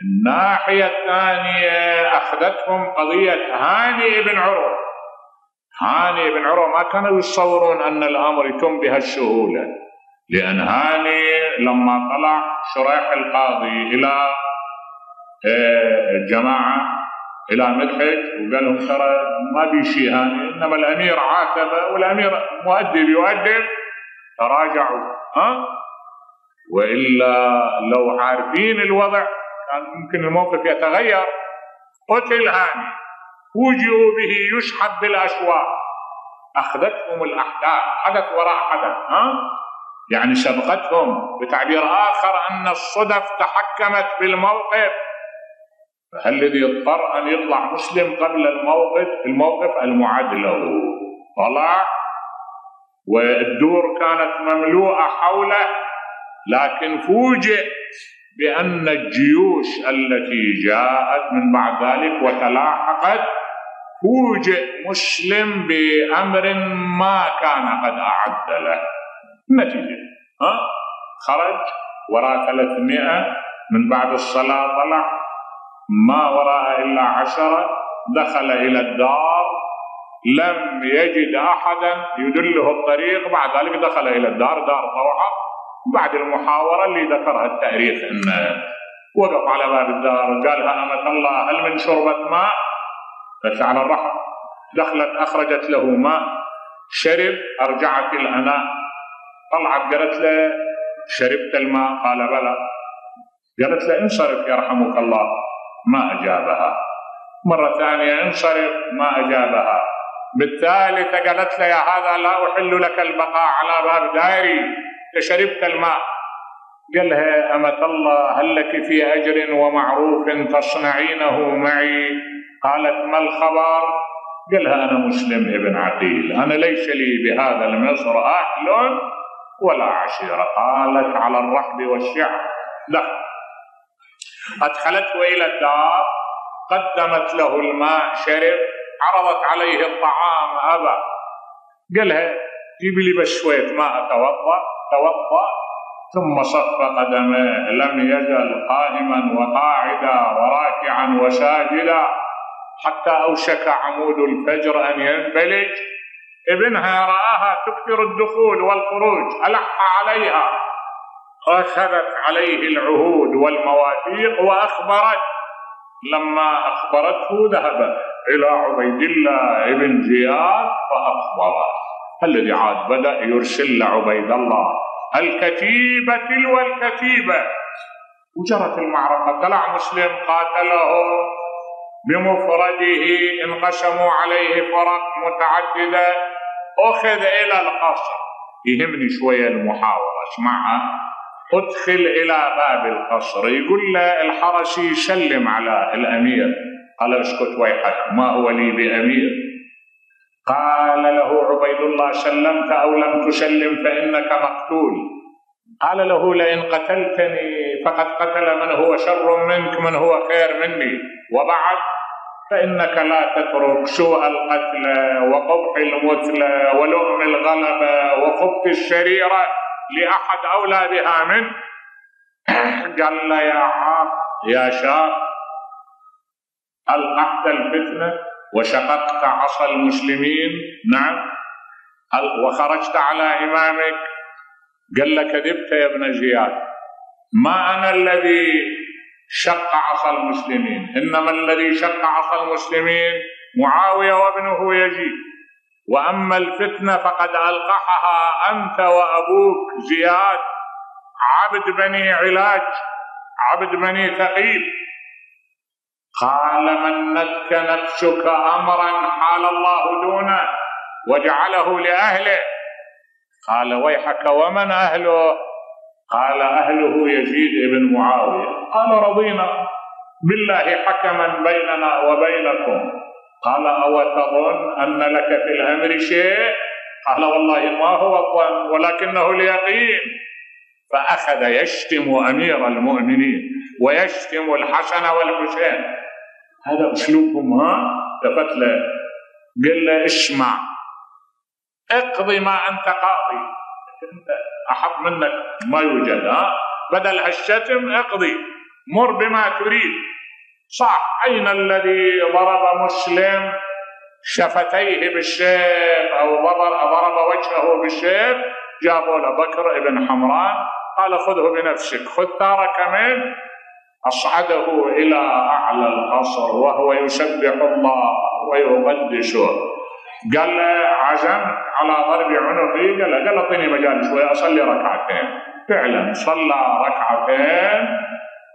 الناحية الثانية أخذتهم قضية هاني بن عروة. هاني بن عروة ما كانوا يتصورون أن الأمر يتم بهالسهولة لأن هاني لما طلع شريح القاضي الجماعة آه، إلى مدحج وقال لهم ترى ما بي شيء هاني إنما الأمير عاتب والأمير مؤدب يؤدب تراجعوا ها؟ وإلا لو عارفين الوضع كان ممكن الموقف يتغير. قتل هاني فوجئوا به يشحب بالأشواق. أخذتهم الأحداث حدث وراء حدث ها؟ يعني سبقتهم بتعبير آخر أن الصدف تحكمت بالموقف. فهل الذي اضطر أن يطلع مسلم قبل الموقف الموقف المعاد له. طلع والدور كانت مملوءة حوله لكن فوجئ بأن الجيوش التي جاءت من بعد ذلك وتلاحقت فوجئ مسلم بأمر ما كان قد أعد له. النتيجة ها؟ خرج وراء 300 من بعد الصلاة طلع. ما وراء إلا عشرة دخل إلى الدار لم يجد أحدا يدله الطريق بعد ذلك دخل إلى الدار دار طوعة. بعد المحاورة اللي ذكرها التاريخ أنه وقف على باب الدار قالها أمة الله هل من شربة ماء؟ فشعل الرحم. دخلت أخرجت له ماء شرب أرجعت الأناء طلعت قالت له شربت الماء؟ قال بلى. قالت له انصرف يرحمك الله. ما أجابها. مرة ثانية انصرف ما أجابها. بالثالثة قالت له يا هذا لا أحل لك البقاء على باب داري شربت الماء. قال لها أمة الله هل لك في أجر ومعروف تصنعينه معي؟ قالت ما الخبر؟ قال لها أنا مسلم ابن عقيل أنا ليس لي بهذا المصر أهل ولا عشيرة. قالت على الرحب والشعب دخل أدخلته إلى الدار قدمت له الماء شرب عرضت عليه الطعام أبى قالها جيبي لي بس شوية ماء أتوضأ توضأ. ثم صف قدميه لم يزل قائما وقاعدا وراكعا وساجدا. حتى أوشك عمود الفجر أن ينبلج ابنها رآها تكثر الدخول والخروج ألح عليها. أخذت عليه العهود والمواثيق وأخبرت. لما أخبرته ذهب إلى عبيد الله بن زياد فأخبره. الذي عاد بدأ يرسل لعبيد الله؟ الكتيبة تلو الكتيبة. وجرت المعركة. طلع مسلم قاتله بمفرده. انقسموا عليه فرق متعددة. أخذ إلى القصر. يهمني شوية المحاورة. اسمعها. ادخل إلى باب القصر. يقول له الحرسي سلم على الأمير. قال اسكت ويحك ما هو لي بأمير؟ قال له عبيد الله سلمت أو لم تسلم فإنك مقتول. قال له لئن قتلتني فقد قتل من هو شر منك من هو خير مني. وبعد فإنك لا تترك سوء القتلى وقبح المثلى ولؤم الغلبة وخبث الشريرة. لأحد أولى بها منه قال له يا عاق يا شاب. ألقحت الفتنة وشققت عصا المسلمين. نعم. وخرجت على إمامك. قال له كذبت يا ابن زياد ما أنا الذي شق عصا المسلمين؟ إنما الذي شق عصا المسلمين معاوية وابنه يزيد. وأما الفتنة فقد ألقحها أنت وأبوك زياد عبد بني علاج عبد بني ثقيل. قال منتك نفسك أمرا حال الله دونه وجعله لأهله. قال ويحك ومن أهله؟ قال أهله يزيد بن معاوية. قال رضينا بالله حكما بيننا وبينكم. قال أو تظن أن لك في الأمر شيء؟ قال والله ما هو الظن ولكنه اليقين. فأخذ يشتم أمير المؤمنين ويشتم الحسن والحسين. هذا أسلوبهم ها؟ التفت له قال له اسمع اقضي ما أنت قاضي. أنت أحط منك ما يوجد ها؟ بدل هالشتم اقضي مر بما تريد. صح أين الذي ضرب مسلم شفتيه بالشيب أو ضرب وجهه بالشيب جابوا له بكر ابن حمران. قال خذه بنفسك. خذ ثارك منه. أصعده إلى أعلى القصر وهو يسبح الله ويقدسه قال له عزمت على ضرب عنقي قال له قال أعطيني مجال شوي أصلي ركعتين. فعلا صلى ركعتين.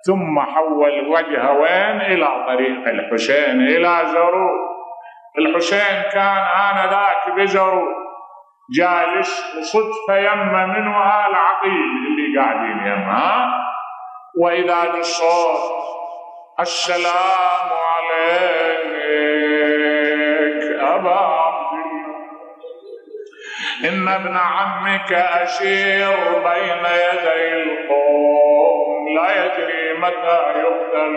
ثم حول وجهه وين؟ إلى طريق الحسين إلى زرود. الحسين كان آنذاك بزرود. جالس وصدفة يمه منه آل عقيل اللي قاعدين يمه وإذا بالصوت السلام عليك أبا إن ابن عمك أسير بين يدي القوم. لا يدري متى يقتل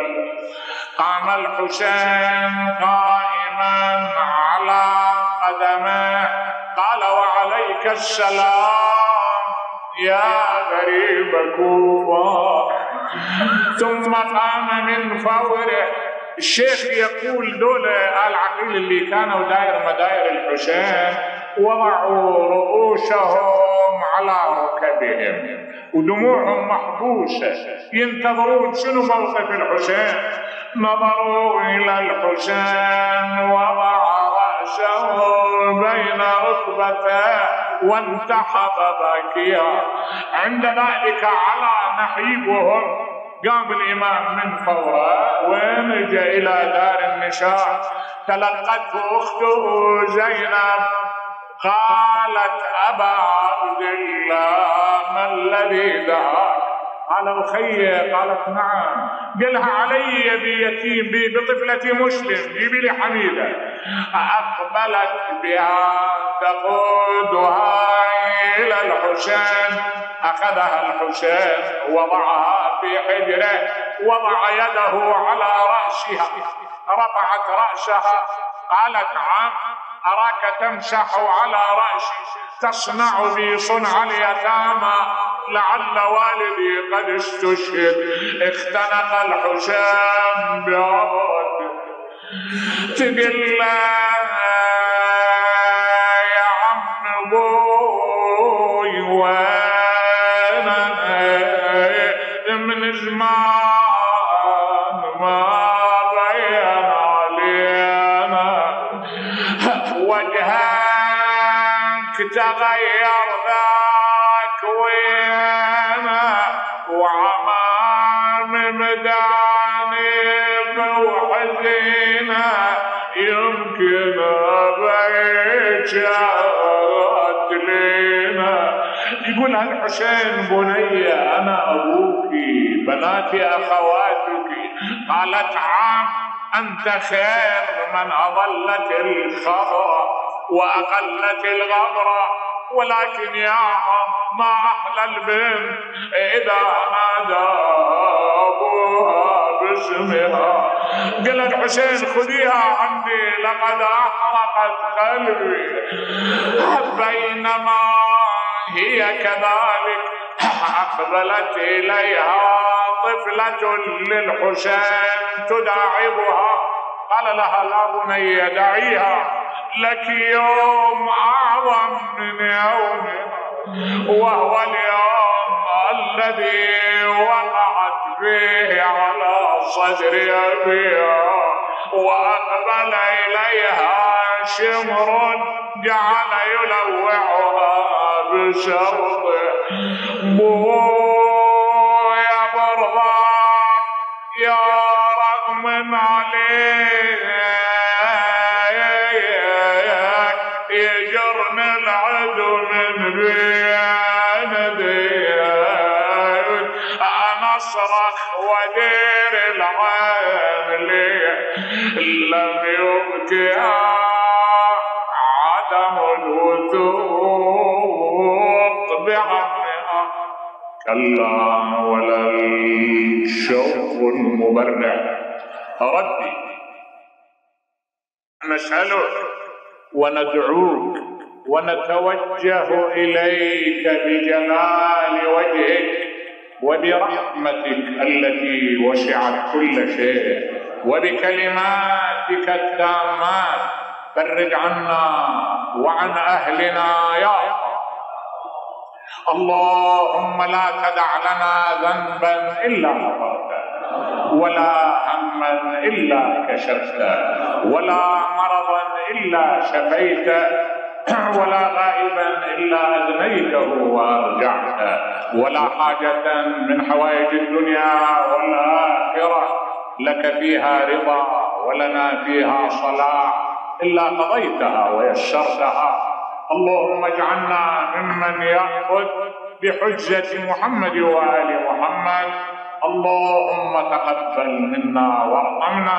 قام الحسين قائما على قدمه. قال وعليك السلام يا غريب كوفة. ثم قام من فوره. الشيخ يقول دول العقيل اللي كانوا داير مداير الحسين. وضعوا رؤوسهم على ركبهم. ودموعهم محبوسة. ينتظرون شنو موقف الحسين؟ نظروا إلى الحسين وضع رأسه بين ركبته وانتحب باكيا عند ذلك على نحيبهم. قام الإمام من فوره وين إلى دار النساء تلقته أخته زينب. قالت أبا عبد الله ما الذي دعاك؟ قال أخي قالت نعم. قالها علي بيتيم بطفلة مسلم جيبي لي حميدة. أقبلت بها تقودها إلى الحسين. أخذها الحسين وضعها في حجره وضع يده على رأسها. رفعت رأسها قالت عم أراك تمسح على رأسي. تصنع بي صنع اليتامى. لعل والدي قد استشهد. اختنق الحسام بعبد تقل الحسين بني أنا أبوك بناتي أخواتك. قالت عام أنت خير من أضلت الخبر وأقلت الغبرة ولكن يا ما أحلى البنت إذا نادى أبوها باسمها. قال الحسين خذيها عني لقد أحرقت قلبي. بينما هي كذلك. أقبلت إليها طفلة للحسين تداعبها. قال لها لا بني دعيها لك يوم أعظم من يومها وهو اليوم الذي وقعت فيه على صدر أبيها. وأقبل إليها شمر جعل يلوعها. بشرطه المبرع ربي نسألك وندعوك ونتوجه إليك بجلال وجهك وبرحمتك التي وسعت كل شيء وبكلماتك التامات. فرج عنا وعن أهلنا يا رب. اللهم لا تدع لنا ذنبا إلا غفرته. ولا هما إلا كشفته ولا مرضا إلا شفيته ولا غائبا إلا أدنيته وارجعته ولا حاجة من حوائج الدنيا والآخرة لك فيها رضا ولنا فيها صلاح إلا قضيتها ويسرتها. اللهم اجعلنا ممن يأخذ بحجة محمد وآل محمد اللهم تقبل منا وارحمنا.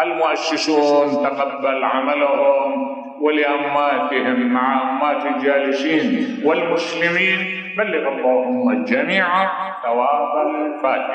المؤسسون تقبل عملهم ولأماتهم مع أمات الجالسين والمسلمين. بلغ اللهم الجميع ثواب الفاتحة.